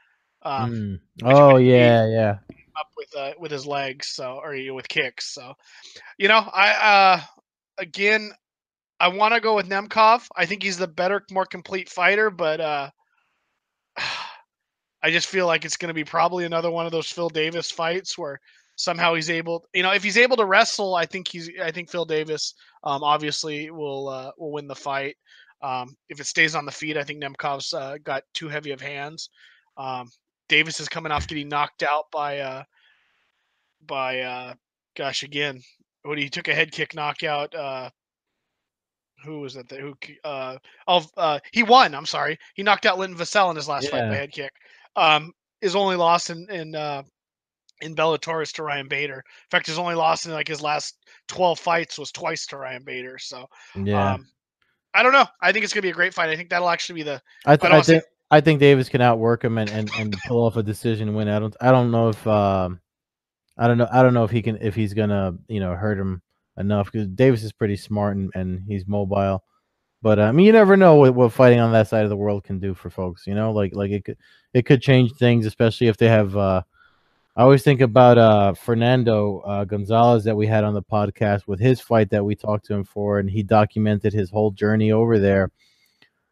Um, Mm. Oh yeah, yeah. up with uh, with his legs, so or you with kicks. So, you know, I uh again, I want to go with Nemkov. I think he's the better, more complete fighter, but uh (sighs) I just feel like it's going to be probably another one of those Phil Davis fights where somehow he's able, you know, if he's able to wrestle, I think he's, I think Phil Davis, um, obviously will uh, will win the fight. Um, if it stays on the feet, I think Nemkov's uh, got too heavy of hands. Um, Davis is coming off getting knocked out by uh, by uh, gosh again, when he took a head kick knockout. Uh, who was that? Who? Uh, oh, uh, he won. I'm sorry, he knocked out Linton Vassell in his last fight by Yeah. head kick. Um, his only loss in in uh, in Bellator is to Ryan Bader. In fact, his only loss in like his last 12 fights was twice to Ryan Bader. So, Yeah. um, I don't know. I think it's gonna be a great fight. I think that'll actually be the I, th- I also- think I think Davis can outwork him and, and, and pull off a decision win. I don't I don't know if um I don't know I don't know if he can if he's gonna you know hurt him enough because Davis is pretty smart and, and he's mobile. But I mean, you never know what, what fighting on that side of the world can do for folks. You know, like like it could it could change things, especially if they have. Uh, I always think about uh, Fernando uh, Gonzalez that we had on the podcast with his fight that we talked to him for, and he documented his whole journey over there,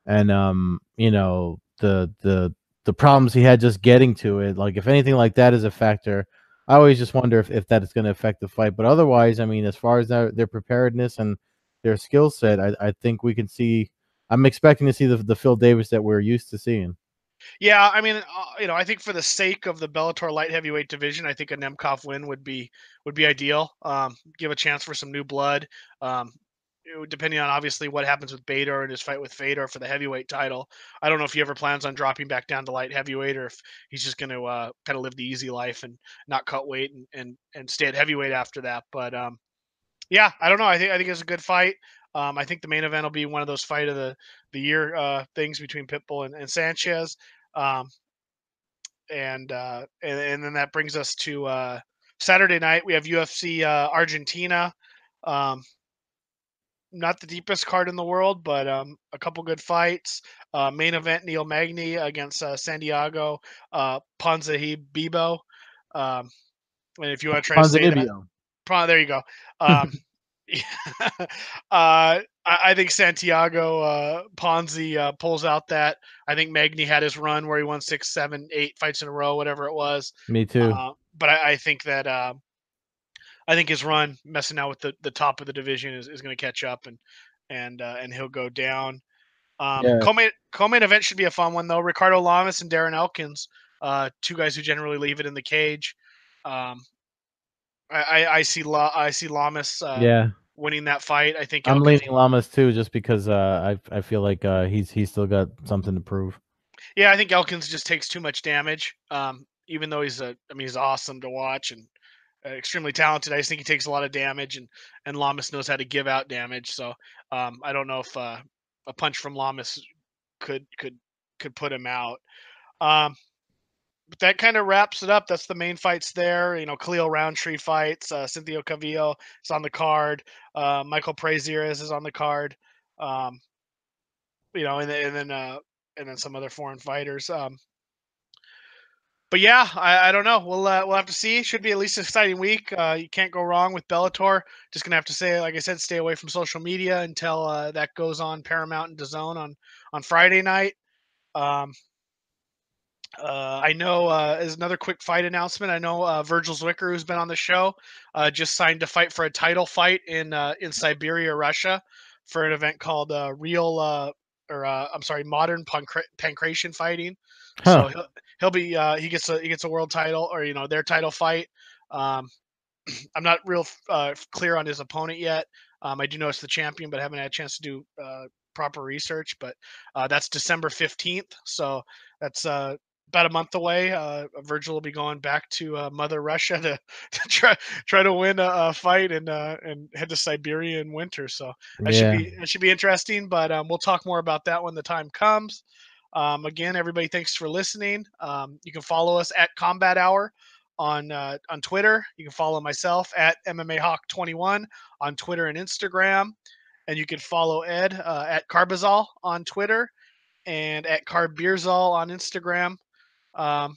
and um, you know the the the problems he had just getting to it. Like if anything like that is a factor, I always just wonder if, if that is going to affect the fight. But otherwise, I mean, as far as their, their preparedness and their skill set, I, I think we can see. I'm expecting to see the the Phil Davis that we're used to seeing. Yeah, I mean, uh, you know, I think for the sake of the Bellator light heavyweight division, I think a Nemkov win would be would be ideal. Um, give a chance for some new blood. Um, depending on obviously what happens with Bader and his fight with Fedor for the heavyweight title. I don't know if he ever plans on dropping back down to light heavyweight or if he's just going to uh, kind of live the easy life and not cut weight and, and and stay at heavyweight after that. But um, yeah, I don't know. I think I think it's a good fight. Um, I think the main event will be one of those fight of the the year uh, things between Pitbull and, and Sanchez. Um, and, uh, and and then that brings us to uh, Saturday night. We have UFC uh, Argentina. Um, not the deepest card in the world, but um, a couple good fights. Uh, main event: Neil Magny against uh, Santiago uh, Ponzinibbio. Bibo. Um, and if you want to try to say that, there you go. (laughs) Um, (laughs) uh, I, I think Santiago uh, Ponzi uh, pulls out that. I think Magny had his run where he won six, seven, eight fights in a row, whatever it was. Me too. Uh, but I, I think that uh, I think his run messing out with the, the top of the division is, is going to catch up and and uh, and he'll go down. Um, Yeah. co-main, co-main event should be a fun one though. Ricardo Lamas and Darren Elkins, uh, two guys who generally leave it in the cage. Um, I, I, I see La, I see Lamas uh, yeah, winning that fight. I think I'm leaning Lamas too, just because uh, I I feel like uh, he's he's still got something to prove. Yeah, I think Elkins just takes too much damage. Um, even though he's a, I mean, he's awesome to watch and uh, extremely talented. I just think he takes a lot of damage, and and Lamas knows how to give out damage. So um, I don't know if uh, a punch from Lamas could could could put him out. Um, that kind of wraps it up. That's the main fights there. You know, Khalil Rountree fights. Uh, Cynthia Calvillo is on the card. Uh, Michael Prazeres is on the card. Um, you know, and, then- and then uh, and then some other foreign fighters. Um, but yeah, I, I don't know. We'll uh, we'll have to see. Should be at least an exciting week. Uh, you can't go wrong with Bellator. Just gonna have to say, like I said, stay away from social media until uh, that goes on Paramount and DAZN on on Friday night. Um, uh, I know uh, as another quick fight announcement. I know uh, Virgil Zwicker, who's been on the show, uh, just signed to fight for a title fight in uh, in Siberia, Russia, for an event called uh, Real uh, or uh, I'm sorry, Modern Pancra- Pankration Fighting. So he'll, he'll be uh, he gets a he gets a world title or you know their title fight. Um, (clears throat) I'm not real uh, clear on his opponent yet. Um, I do know it's the champion, but I haven't had a chance to do uh, proper research. But uh, that's December 15th, so that's uh, about a month away. Uh, Virgil will be going back to uh, Mother Russia (laughs) to, to try try to win a, a fight and uh, and head to Siberia in winter. So that Yeah. should be it should be interesting. But um, we'll talk more about that when the time comes. Um, again, everybody, thanks for listening. Um, you can follow us at Combat Hour on uh, on Twitter. You can follow myself at MMA Hawk 21 on Twitter and Instagram, and you can follow Ed uh, at Carbazol on Twitter and at Carbeerzol on Instagram. Um,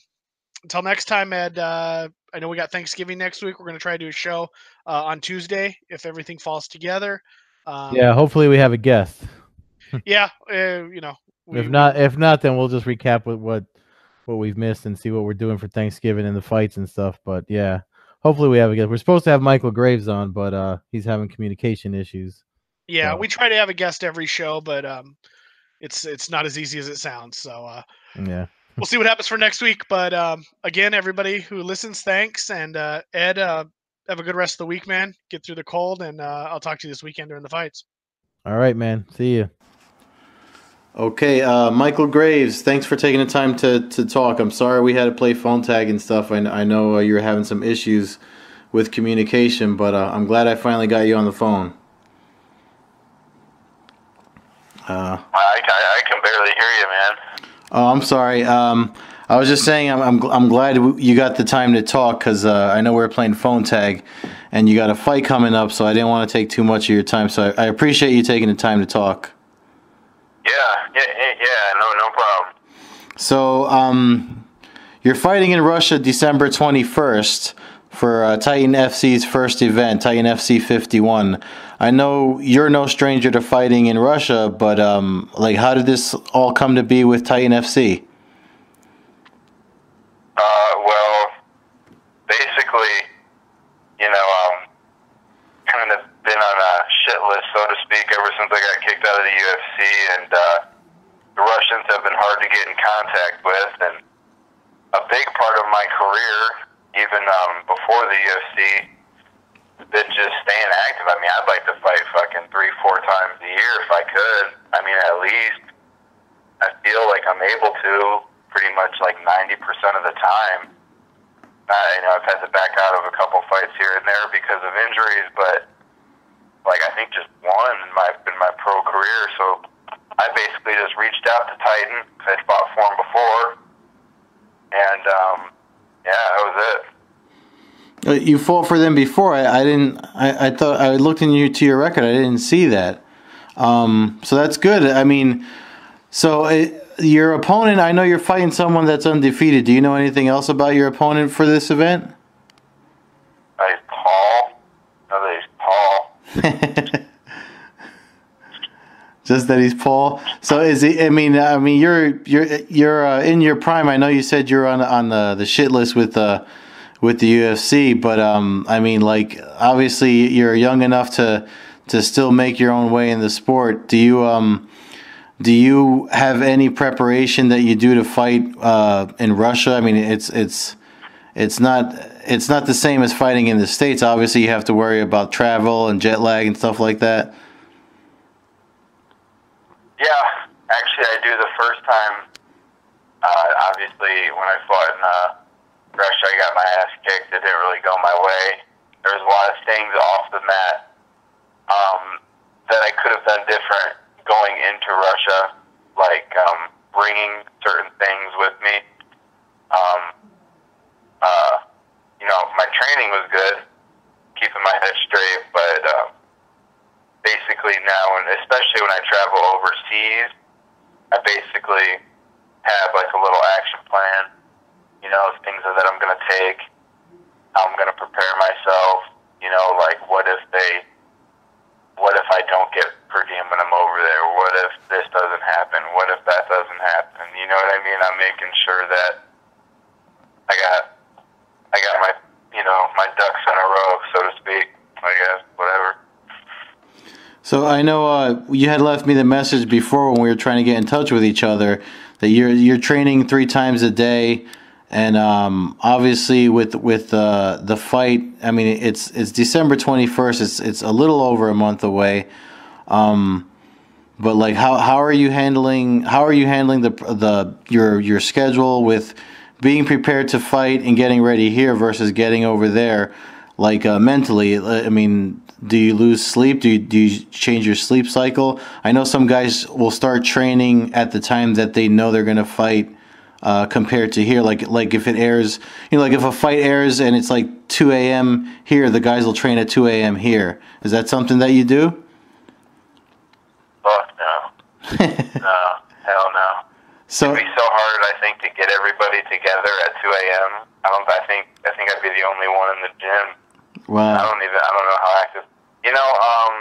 until next time, Ed. Uh, I know we got Thanksgiving next week. We're going to try to do a show uh, on Tuesday if everything falls together. Um, Yeah, hopefully we have a guest. (laughs) yeah. Uh, you know, we- if not, if not, then we'll just recap with what what we've missed and see what we're doing for Thanksgiving and the fights and stuff. But yeah, hopefully we have a guest. We're supposed to have Michael Graves on, but uh, he's having communication issues. Yeah, So- we try to have a guest every show, but um, it's it's not as easy as it sounds. So uh, Yeah. We'll see what happens for next week. But um, again, everybody who listens, thanks. And uh, Ed, uh, have a good rest of the week, man. Get through the cold, and uh, I'll talk to you this weekend during the fights. All right, man. See you. Okay, uh, Michael Graves, thanks for taking the time to, to talk. I'm sorry we had to play phone tag and stuff. I, I know uh, you were having some issues with communication, but uh, I'm glad I finally got you on the phone. Uh, I, I, I can barely hear you, man. Oh, I'm sorry. Um, I was just saying I'm, I'm, I'm glad you got the time to talk because uh, I know we are playing phone tag and you got a fight coming up, so I didn't want to take too much of your time. So I, I appreciate you taking the time to talk. Yeah, yeah, yeah, yeah, no, no problem. So, um, you're fighting in Russia December 21st for uh, Titan FC's first event, Titan FC 51. I know you're no stranger to fighting in Russia, but um, like, how did this all come to be with Titan FC? Uh, well, basically, you know, um, kind of been on a shit list, so to speak, ever since I got kicked out of the UFC, and uh, the Russians have been hard to get in contact with, and a big part of my career, even um, before the UFC, been just staying active. I mean, I'd like to fight fucking three, four times a year if I could. I mean, at least I feel like I'm able to pretty much like 90% of the time. Uh, you know, I've had to back out of a couple fights here and there because of injuries, but like I think just one in my in my pro career. So I basically just reached out to Titan. 'cause I'd fought for him before, and um, yeah, that was it. Uh, You fought for them before. I, I didn't. I, I thought I looked into your record. I didn't see that. Um, so that's good. I mean, so uh, your opponent. I know you're fighting someone that's undefeated. Do you know anything else about your opponent for this event? He's Paul. No, that he's Paul. (laughs) Just that he's Paul. So is he? I mean, I mean, you're you're you're uh, in your prime. I know you said you're on on the the shit list with uh with the UFC, but um, I mean, like obviously you're young enough to to still make your own way in the sport. Do you um do you have any preparation that you do to fight uh in Russia? I mean, it's it's it's not it's not the same as fighting in the states. Obviously, you have to worry about travel and jet lag and stuff like that. Yeah, actually, I do the first time. Uh, obviously, when I fought in uh, Russia, I got my ass kicked. It didn't really go my way. There was a lot of things off the mat um, that I could have done different going into Russia, like um, bringing certain things with me. Um, uh, you know, my training was good, keeping my head straight, basically now, and especially when I travel overseas, I basically have like a little action plan. You know, things that I'm going to take, how I'm going to prepare myself. You know, like what if they, what if I don't get per diem when I'm over there? What if this doesn't happen? What if that doesn't happen? You know what I mean? I'm making sure that I got, I got my, you know, my ducks in a row, so to speak. I guess whatever. So I know uh, you had left me the message before when we were trying to get in touch with each other that you're you're training three times a day, and um, obviously with with uh, the fight, I mean it's it's December twenty first. It's it's a little over a month away. Um, but like how how are you handling how are you handling the the your your schedule with being prepared to fight and getting ready here versus getting over there like uh, mentally i mean do you lose sleep do you, do you change your sleep cycle i know some guys will start training at the time that they know they're going to fight uh, compared to here like like if it airs you know like if a fight airs and it's like 2 a.m here the guys will train at 2 a.m here is that something that you do Fuck no. (laughs) no. Hell no. so It'd be so hard, I think, to get everybody together at 2 a.m. I don't. I think. I think I'd be the only one in the gym. I don't even. I don't know how active. You know, um,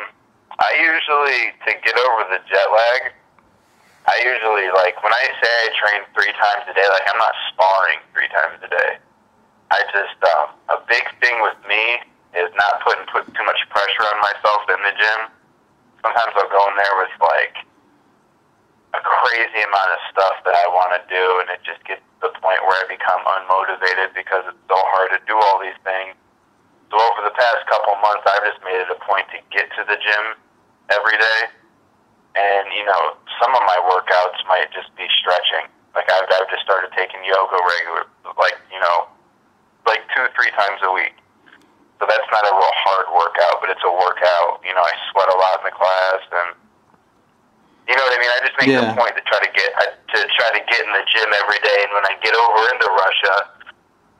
I usually to get over the jet lag. I usually like when I say I train three times a day. Like I'm not sparring three times a day. I just um, a big thing with me is not putting put too much pressure on myself in the gym. Sometimes I'll go in there with like a crazy amount of stuff that I want to do, and it just gets to the point where I become unmotivated because it's so hard to do all these things. So over the past couple months, I've just made it a point to get to the gym every day, and you know, some of my workouts might just be stretching. Like I've, I've just started taking yoga regular, like you know, like two, three times a week. So that's not a real hard workout, but it's a workout. You know, I sweat a lot in the class, and you know what I mean. I just make it Yeah. a point to try to get I- to try to get in the gym every day. And when I get over into Russia,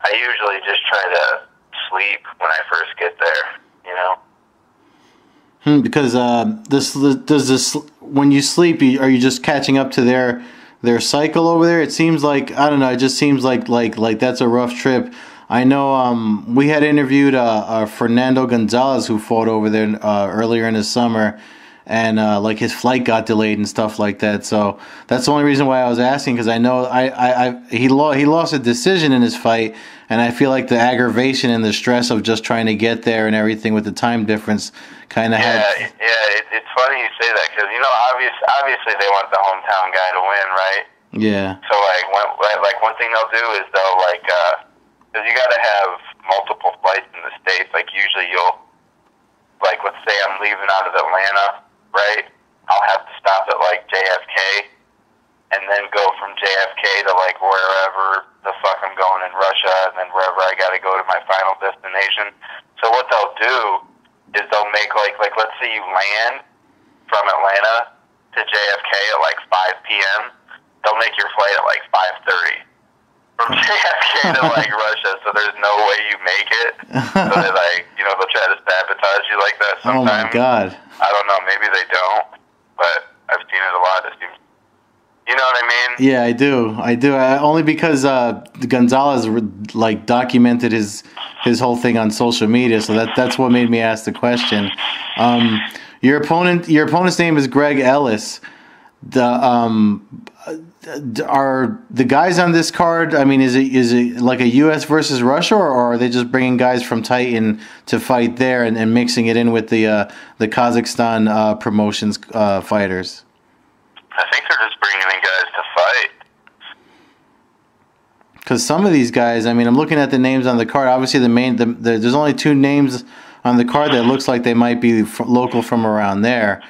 I usually just try to sleep when I first get there. You know. Hmm, because uh, this does this when you sleep, are you just catching up to their their cycle over there? It seems like I don't know. It just seems like like like that's a rough trip. I know um, we had interviewed uh, uh, Fernando Gonzalez who fought over there uh, earlier in the summer, and uh, like his flight got delayed and stuff like that. So that's the only reason why I was asking because I know I, I, I he lost he lost a decision in his fight, and I feel like the aggravation and the stress of just trying to get there and everything with the time difference kind of Yeah, had. yeah. It, it's funny you say that because you know, obvious, obviously they want the hometown guy to win, right? Yeah, So like, one, like, one thing they'll do is they'll like, uh, because you got to have multiple flights in the states. Like usually you'll, like, let's say I'm leaving out of Atlanta, right? I'll have to stop at like JFK, and then go from JFK to like wherever the fuck I'm going in Russia, and then wherever I got to go to my final destination. So what they'll do is they'll make like like let's say you land from Atlanta to JFK at like 5 p.m. They'll make your flight at like 5:30 from (laughs) JFK to like Russia, so there's no way you make it. So they (laughs) like you know they'll try to sabotage you like that Sometimes. oh my god. I don't know. Maybe they don't, but I've seen it a lot. It seems. You know what I mean? Yeah, I do. I do. I, only because uh, Gonzalez like documented his his whole thing on social media, so that that's what made me ask the question. Um, your opponent, your opponent's name is Greg Ellis. The um, are the guys on this card? I mean, is it is it like a U.S. versus Russia, or, or are they just bringing guys from Titan to fight there and, and mixing it in with the uh, the Kazakhstan uh, promotions uh, fighters? I think they're just bringing in guys to fight. Because some of these guys, I mean, I'm looking at the names on the card. Obviously, the main, the, the, there's only two names on the card that looks like they might be f- local from around there.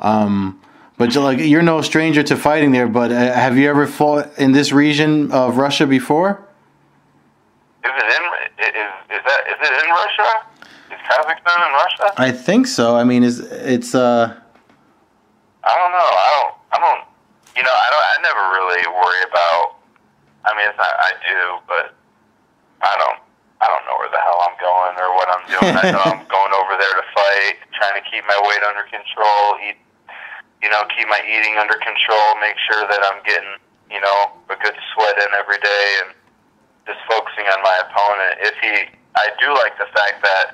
Um, but you're like, you're no stranger to fighting there. But uh, have you ever fought in this region of Russia before? Is it in? Is, is that? Is it in Russia? Is Kazakhstan in Russia? I think so. I mean, is it's uh, I don't know. I don't. I don't. You know, I don't. I never really worry about. I mean, it's not. I do, but I don't. I don't know where the hell I'm going or what I'm doing. I know (laughs) I'm going over there to fight, trying to keep my weight under control, eat. You know, keep my eating under control, make sure that I'm getting, you know, a good sweat in every day, and just focusing on my opponent. If he, I do like the fact that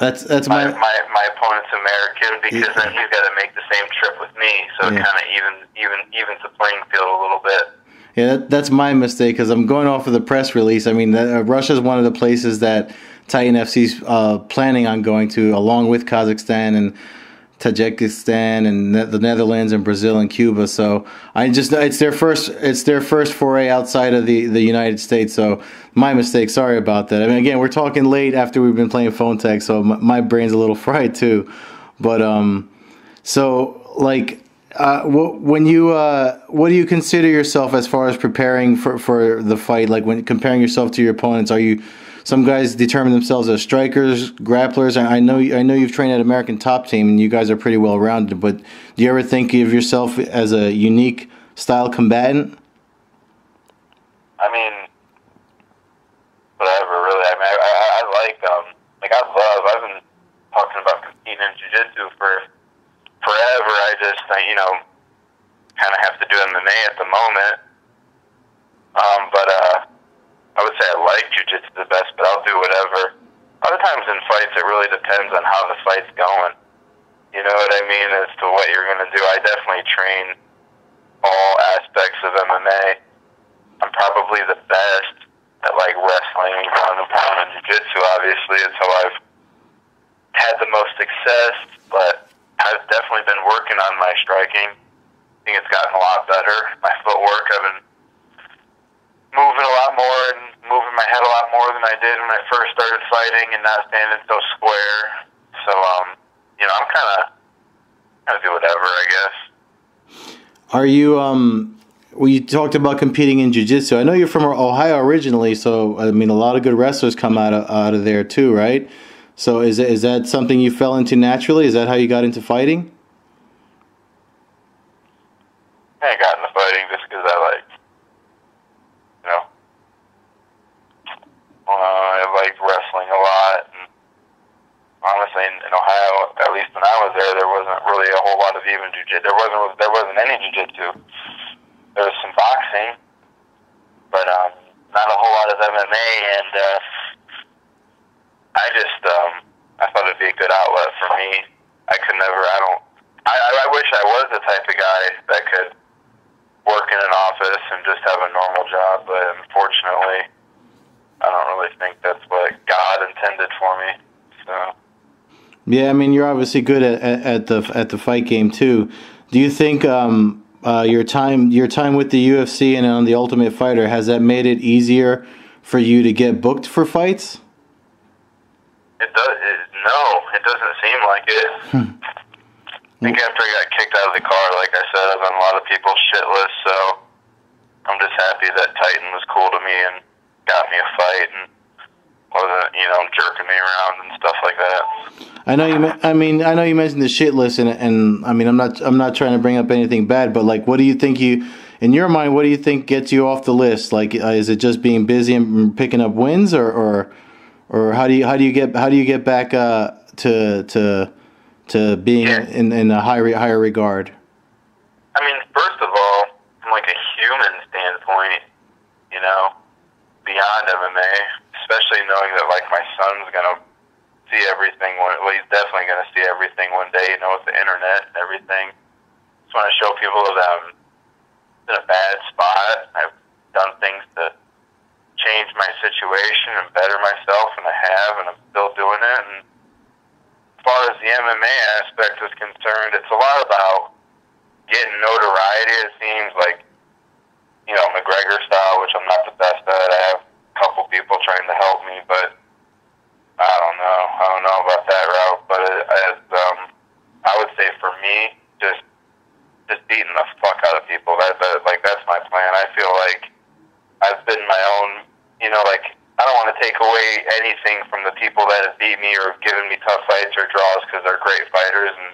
that's that's my, my my my opponent's American because Yeah. then he's got to make the same trip with me, so it kind of even even evens the playing field a little bit. Yeah, that, that's my mistake because I'm going off of the press release. I mean, uh, Russia is one of the places that Titan FC's uh, planning on going to, along with Kazakhstan and Tajikistan and the Netherlands and Brazil and Cuba. So I just it's their first it's their first foray outside of the, the United States. So my mistake. Sorry about that. I mean, again, we're talking late after we've been playing phone tag, so my, my brain's a little (laughs) fried too. But um, so like uh, wh- when you uh, what do you consider yourself as far as preparing for, for the fight? Like when comparing yourself to your opponents, are you some guys determine themselves as strikers, grapplers? I know I know you've trained at American Top Team, and you guys are pretty well rounded. But do you ever think of yourself as a unique style combatant? I mean, whatever, really. I mean, I, I, I like, um, like, I love, I've been talking about competing in jiu-jitsu for forever. I just, you know, kind of have to do MMA at the moment. Um, but, uh, I would say I like jiu-jitsu the best, but I'll do whatever. Other times in fights, it really depends on how the fight's going. You know what I mean? As to what you're going to do. I definitely train all aspects of MMA. I'm probably the best at like wrestling, ground and pound, and jiu-jitsu. Obviously, it's how I've had the most success. But I've definitely been working on my striking. I think it's gotten a lot better. My footwork, I've been moving a lot more and moving my head a lot more than I did when I first started fighting, and not standing so square. So, um, you know, I'm kind of kind of do whatever, I guess. Are you um? Well, you talked about competing in jiu-jitsu. I know you're from Ohio originally, so I mean, a lot of good wrestlers come out of out of there too, right? So is is that something you fell into naturally? Is that how you got into fighting? I got into fighting just because I like, you know, uh, I liked wrestling a lot. And honestly, in, in Ohio, at least when I was there, there wasn't really a whole lot of even jiu-jitsu. There wasn't there wasn't any jiu-jitsu. There was some boxing, but um, not a whole lot of MMA. And uh, I just um, I thought it'd be a good outlet for me. I could never. I don't. I, I wish I was the type of guy that could work in an office and just have a normal job, but unfortunately, I don't really think that's what God intended for me. So. Yeah, I mean, you're obviously good at, at, the at the fight game too. Do you think um, uh, your time your time with the UFC and on the Ultimate Fighter has that made it easier for you to get booked for fights? It does. It, no, it doesn't seem like it. I think after I got kicked out of the car, like I said, I've been a lot of people's shit list, so I'm just happy that Titan was cool to me and got me a fight and wasn't, you know, jerking me around and stuff like that. I know you. I mean, I know you mentioned the shit list, and and I mean, I'm not. I'm not trying to bring up anything bad, but like, what do you think you, in your mind, what do you think gets you off the list? Like, uh, is it just being busy and picking up wins, or or, or how do you how do you get how do you get back uh, to to to being Yeah. in in a higher higher regard? I mean, first of all, from like a human standpoint, you know, beyond MMA, especially knowing that like my son's gonna see everything. One, well, he's definitely gonna see everything one day. You know, with the internet and everything. Just want to show people that I'm in a bad spot. I've done things to change my situation and better myself, and I have, and I'm still doing it. And as far as the MMA aspect is concerned, it's a lot about getting notoriety. It seems like you know McGregor style, which I'm not the best at. I have a couple people trying to help me, but I don't know. I don't know about that route. But as um, I would say for me, just just beating the fuck out of people. That, that like that's my plan. I feel like I've been my own. You know, like I don't want to take away anything from the people that have beat me or have given me tough fights or draws because they're great fighters and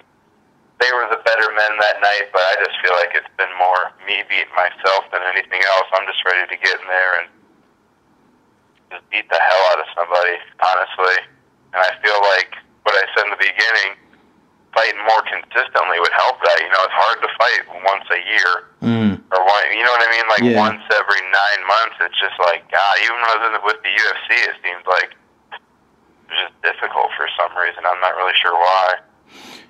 they were the better men that night. But I just feel like it's been more me beating myself than anything else. I'm just ready to get in there and just beat the hell out of somebody, honestly. And I feel like what I said in the beginning, fighting more consistently would help that. You know, it's hard to fight once a year. Or one. You know what I mean? Like Yeah. once every nine months. It's just like God. Even when i with with the UFC, it seems like it's just difficult for some reason. I'm not really sure why.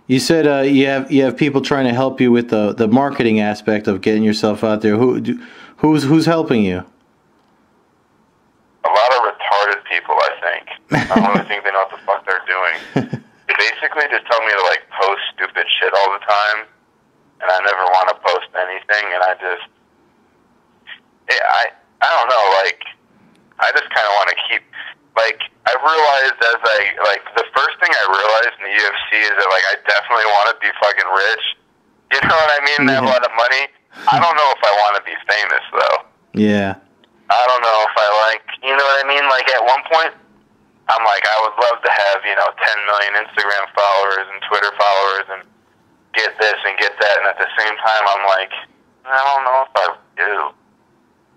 You said uh, you have you have people trying to help you with the, the marketing aspect of getting yourself out there. Who do, who's who's helping you? A lot of retarded people, I think. I don't really think they know what the fuck they're doing. They (laughs) basically just tell me to like post stupid shit all the time, and I never want to post anything. And I just, yeah, I, I don't know. Like, I just kind of want to keep. Like, I've realized as I like the first thing I realized in the UFC is that like I definitely want to be fucking rich, You know what I mean? And have a lot of money. I don't know if I want to be famous though. Yeah. I don't know if I like, you know what I mean? Like at one point, I'm like, I would love to have, you know, 10 million Instagram followers and Twitter followers and get this and get that. And at the same time, I'm like, I don't know if I do.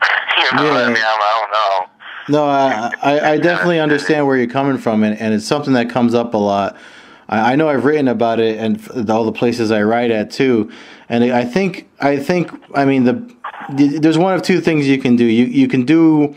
(laughs) you know what I mean? I'm, I don't know. No, I, I, I definitely understand where you're coming from, and, and it's something that comes up a lot. I, I know I've written about it and all the places I write at too, and I think I think I mean the there's one of two things you can do. You you can do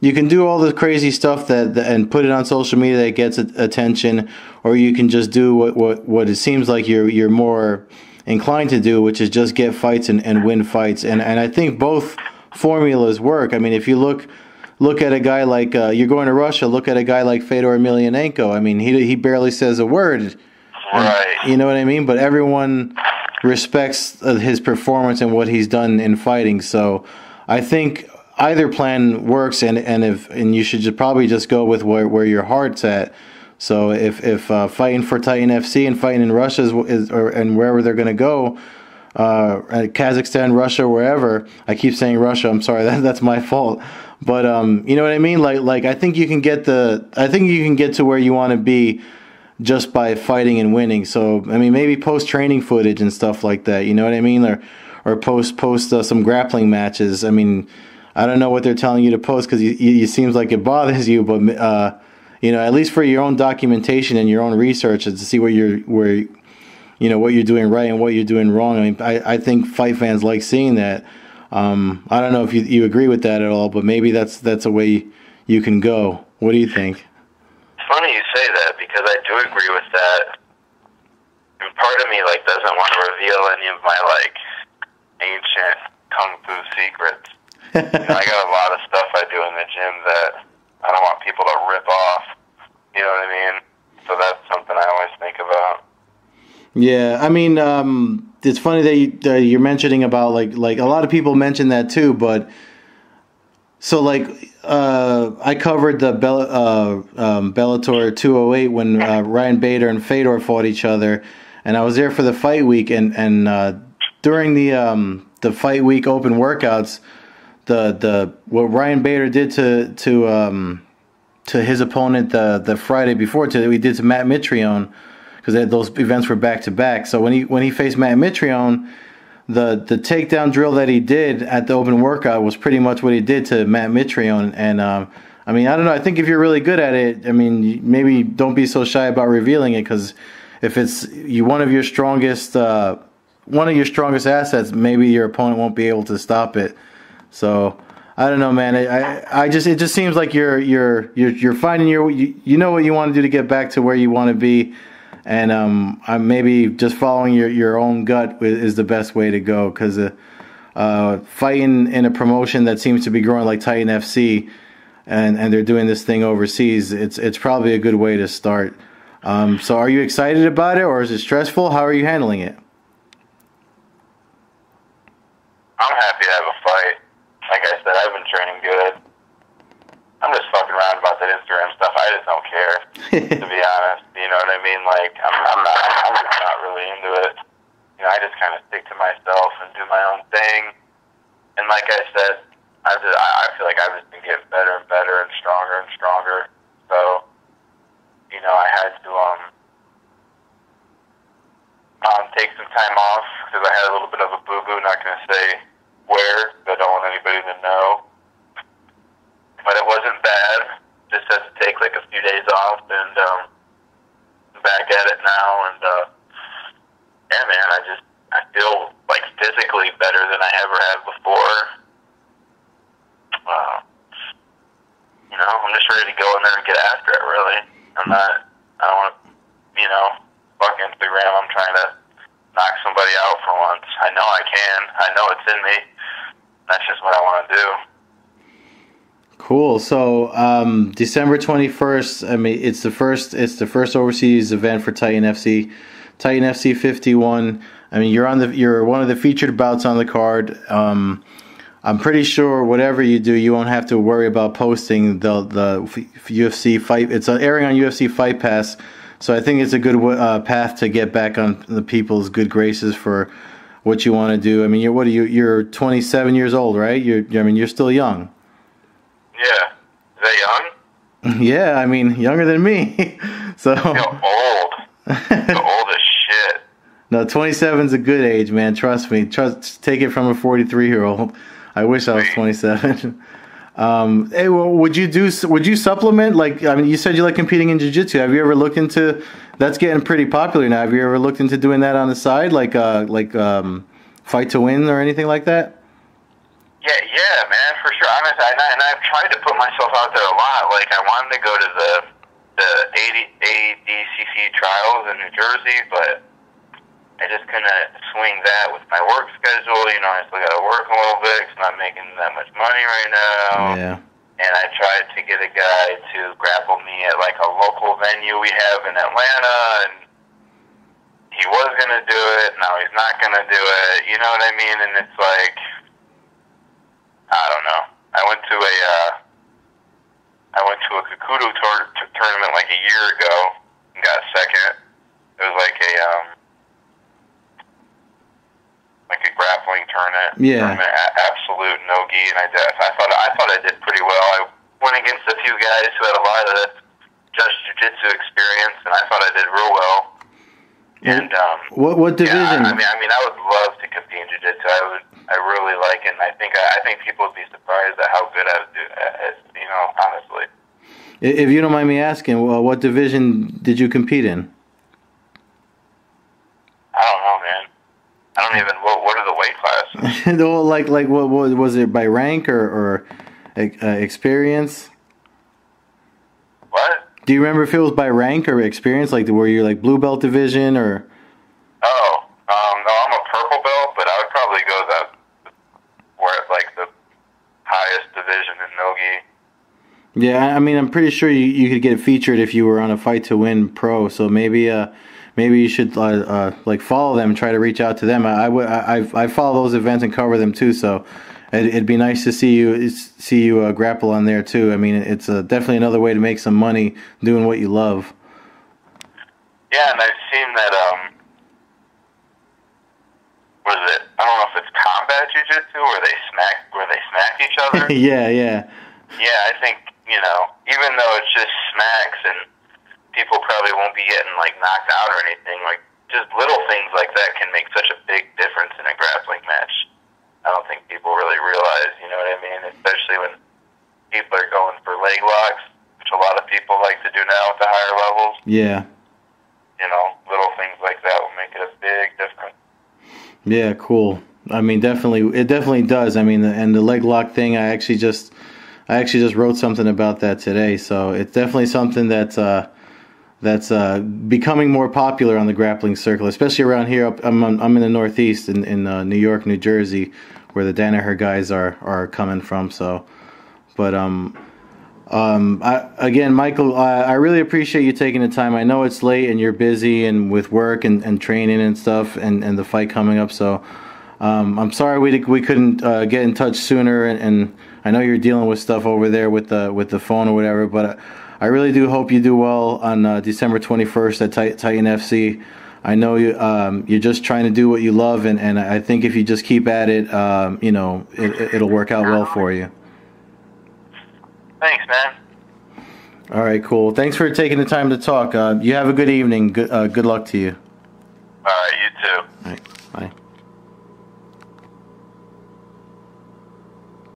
you can do all the crazy stuff that, that and put it on social media that gets attention, or you can just do what, what, what it seems like you're you're more inclined to do, which is just get fights and, and win fights. And and I think both formulas work. I mean, if you look look at a guy like uh, you're going to Russia, look at a guy like Fedor Emelianenko. I mean, he he barely says a word. Right. You know what I mean? But everyone respects uh, his performance and what he's done in fighting. So I think either plan works, and and if and you should just probably just go with where where your heart's at. So if if uh, fighting for Titan FC and fighting in Russia is, is or and wherever they're going to go. Uh, Kazakhstan, Russia, wherever. I keep saying Russia. I'm sorry. (laughs) That, that's my fault. But um, you know what I mean. Like, like I think you can get the. I think you can get to where you want to be just by fighting and winning. So I mean, maybe post training footage and stuff like that. You know what I mean? Or or post post uh, some grappling matches. I mean, I don't know what they're telling you to post because it seems like it bothers you, but uh, you know, at least for your own documentation and your own research, and to see where you're where you know what you're doing right and what you're doing wrong. I mean, I, I think fight fans like seeing that. Um, I don't know if you, you agree with that at all, but maybe that's that's a way you can go. What do you think? It's funny you say that because I do agree with that. And part of me like doesn't want to reveal any of my like ancient kung fu secrets. You (laughs) know, I got a lot of stuff I do in the gym that I don't want people to rip off. You know what I mean? So that's something I always think about. Yeah, I mean, um, it's funny that, you, you're mentioning about like like a lot of people mention that too, but so like uh, I covered the Bell, uh, um, Bellator 208 when uh, Ryan Bader and Fedor fought each other, and I was there for the fight week, and and uh, during the um, the fight week open workouts, the the what Ryan Bader did to to um, to his opponent the the Friday before to we did to Matt Mitrione because those events were back to back. So when he when he faced Matt Mitrione, the the takedown drill that he did at the open workout was pretty much what he did to Matt Mitrione. And um, I mean, I don't know. I think if you're really good at it, I mean, maybe don't be so shy about revealing it because if it's you one of your strongest uh, one of your strongest assets, maybe your opponent won't be able to stop it. So. I don't know, man. I, I, just it just seems like you're you're you're you're finding your you, you know what you want to do to get back to where you want to be, and um, I'm maybe just following your, your own gut is the best way to go because uh, uh, fighting in a promotion that seems to be growing like Titan FC, and, and they're doing this thing overseas, it's it's probably a good way to start. Um, so, are you excited about it, or is it stressful? How are you handling it? I'm happy to have a fight. Like I said, I've been training good. I'm just fucking around about that Instagram stuff. I just don't care, to be (laughs) honest. You know what I mean? Like I'm, I'm not. I'm just not really into it. You know, I just kind of stick to myself and do my own thing. And like I said, I just, I I feel like I've just been getting better and better and stronger and stronger. So, you know, I had to um um take some time off because I had a little bit of a boo boo. Not gonna say where. I don't want anybody to know but it wasn't bad. Just had to take like a few days off, and um, back at it now. And uh, yeah, man, I just I feel like physically better than I ever have before. Uh, you know, I'm just ready to go in there and get after it. Really, I'm not. I don't want to, you know, fuck Instagram. I'm trying to knock somebody out for once. I know I can. I know it's in me. That's just what I want to do. Cool. So um, December twenty first. I mean, it's the first. It's the first overseas event for Titan FC. Titan FC fifty one. I mean, you're on the. You're one of the featured bouts on the card. Um, I'm pretty sure whatever you do, you won't have to worry about posting the the UFC fight. It's airing on UFC Fight Pass, so I think it's a good uh, path to get back on the people's good graces for what you want to do. I mean, you're what are you? You're 27 years old, right? You're I mean, you're still young. Yeah. Is that young? (laughs) yeah, I mean, younger than me. (laughs) so feel old. Feel (laughs) old as shit. no, 27 is a good age, man. Trust me. Trust. Take it from a 43 year old. I wish I was 27. Um, hey, well, would you do? Would you supplement? Like, I mean, you said you like competing in jiu-jitsu. Have you ever looked into? That's getting pretty popular now. Have you ever looked into doing that on the side, like, uh, like um, fight to win or anything like that? Yeah, yeah, man, for sure. Honestly, and, I, and I've tried to put myself out there a lot. Like, I wanted to go to the the AD, ADCC trials in New Jersey, but I just couldn't swing that with my work schedule. You know, I still got to work a little bit 'cause I'm not making that much money right now. Yeah. And I tried to get a guy to grapple me at like a local venue we have in Atlanta, and he was gonna do it. Now he's not gonna do it. You know what I mean? And it's like, I don't know. I went to a, uh, I went to a Kakudo tour- t- tournament like a year ago and got second. It was like a, um, like a grappling tournament. Yeah. Tournament, a- absolute no gi, and I did. I thought I thought I did pretty well. I went against a few guys who had a lot of just jiu-jitsu experience, and I thought I did real well. And um, What what yeah, division? I mean, I mean, I would love to compete in jiu-jitsu. I would, I really like it. And I think, I think people would be surprised at how good I do. At, you know, honestly. If you don't mind me asking, well, what division did you compete in? I don't know, man. I don't even. What, what are the weight classes? (laughs) no, like like what, what was it by rank or or uh, experience? what? Do you remember if it was by rank or experience? Like were you like blue belt division or? Oh, um, no, I'm a purple belt, but I would probably go the where like the highest nogi. Yeah, I mean, I'm pretty sure you, you could get featured if you were on a fight to win pro. So maybe uh maybe you should uh, uh like follow them, try to reach out to them. I I would I I follow those events and cover them too. So. It, it'd be nice to see you see you uh, grapple on there too. I mean, it's uh, definitely another way to make some money doing what you love. Yeah, and I've seen that. Um, what is it? I don't know if it's combat jujitsu where they smack where they smack each other. (laughs) yeah, yeah. Yeah, I think, you know, even though it's just smacks and people probably won't be getting like knocked out or anything, like just little things like that can make such a big difference in a grappling match. I don't think people really realize, you know what I mean? Especially when people are going for leg locks, which a lot of people like to do now at the higher levels. Yeah. You know, little things like that will make it a big difference. Yeah, cool. I mean, definitely, it definitely does. I mean, and the leg lock thing, I actually just, I actually just wrote something about that today. So it's definitely something that's, uh, that's uh, becoming more popular on the grappling circle, especially around here. I'm, I'm in the Northeast, in, in uh, New York, New Jersey, where the Danaher guys are are coming from. So, but um, um, I, again, Michael, I, I really appreciate you taking the time. I know it's late and you're busy and with work and, and training and stuff, and, and the fight coming up. So, um, I'm sorry we we couldn't uh, get in touch sooner. And, and I know you're dealing with stuff over there with the with the phone or whatever, but. I really do hope you do well on uh, December 21st at Tit- Titan FC. I know you um, you're just trying to do what you love, and, and I think if you just keep at it, um, you know, it, it'll work out well for you. Thanks, man. All right, cool. Thanks for taking the time to talk. Uh, you have a good evening. Good, uh, good luck to you. All right, you too. All right.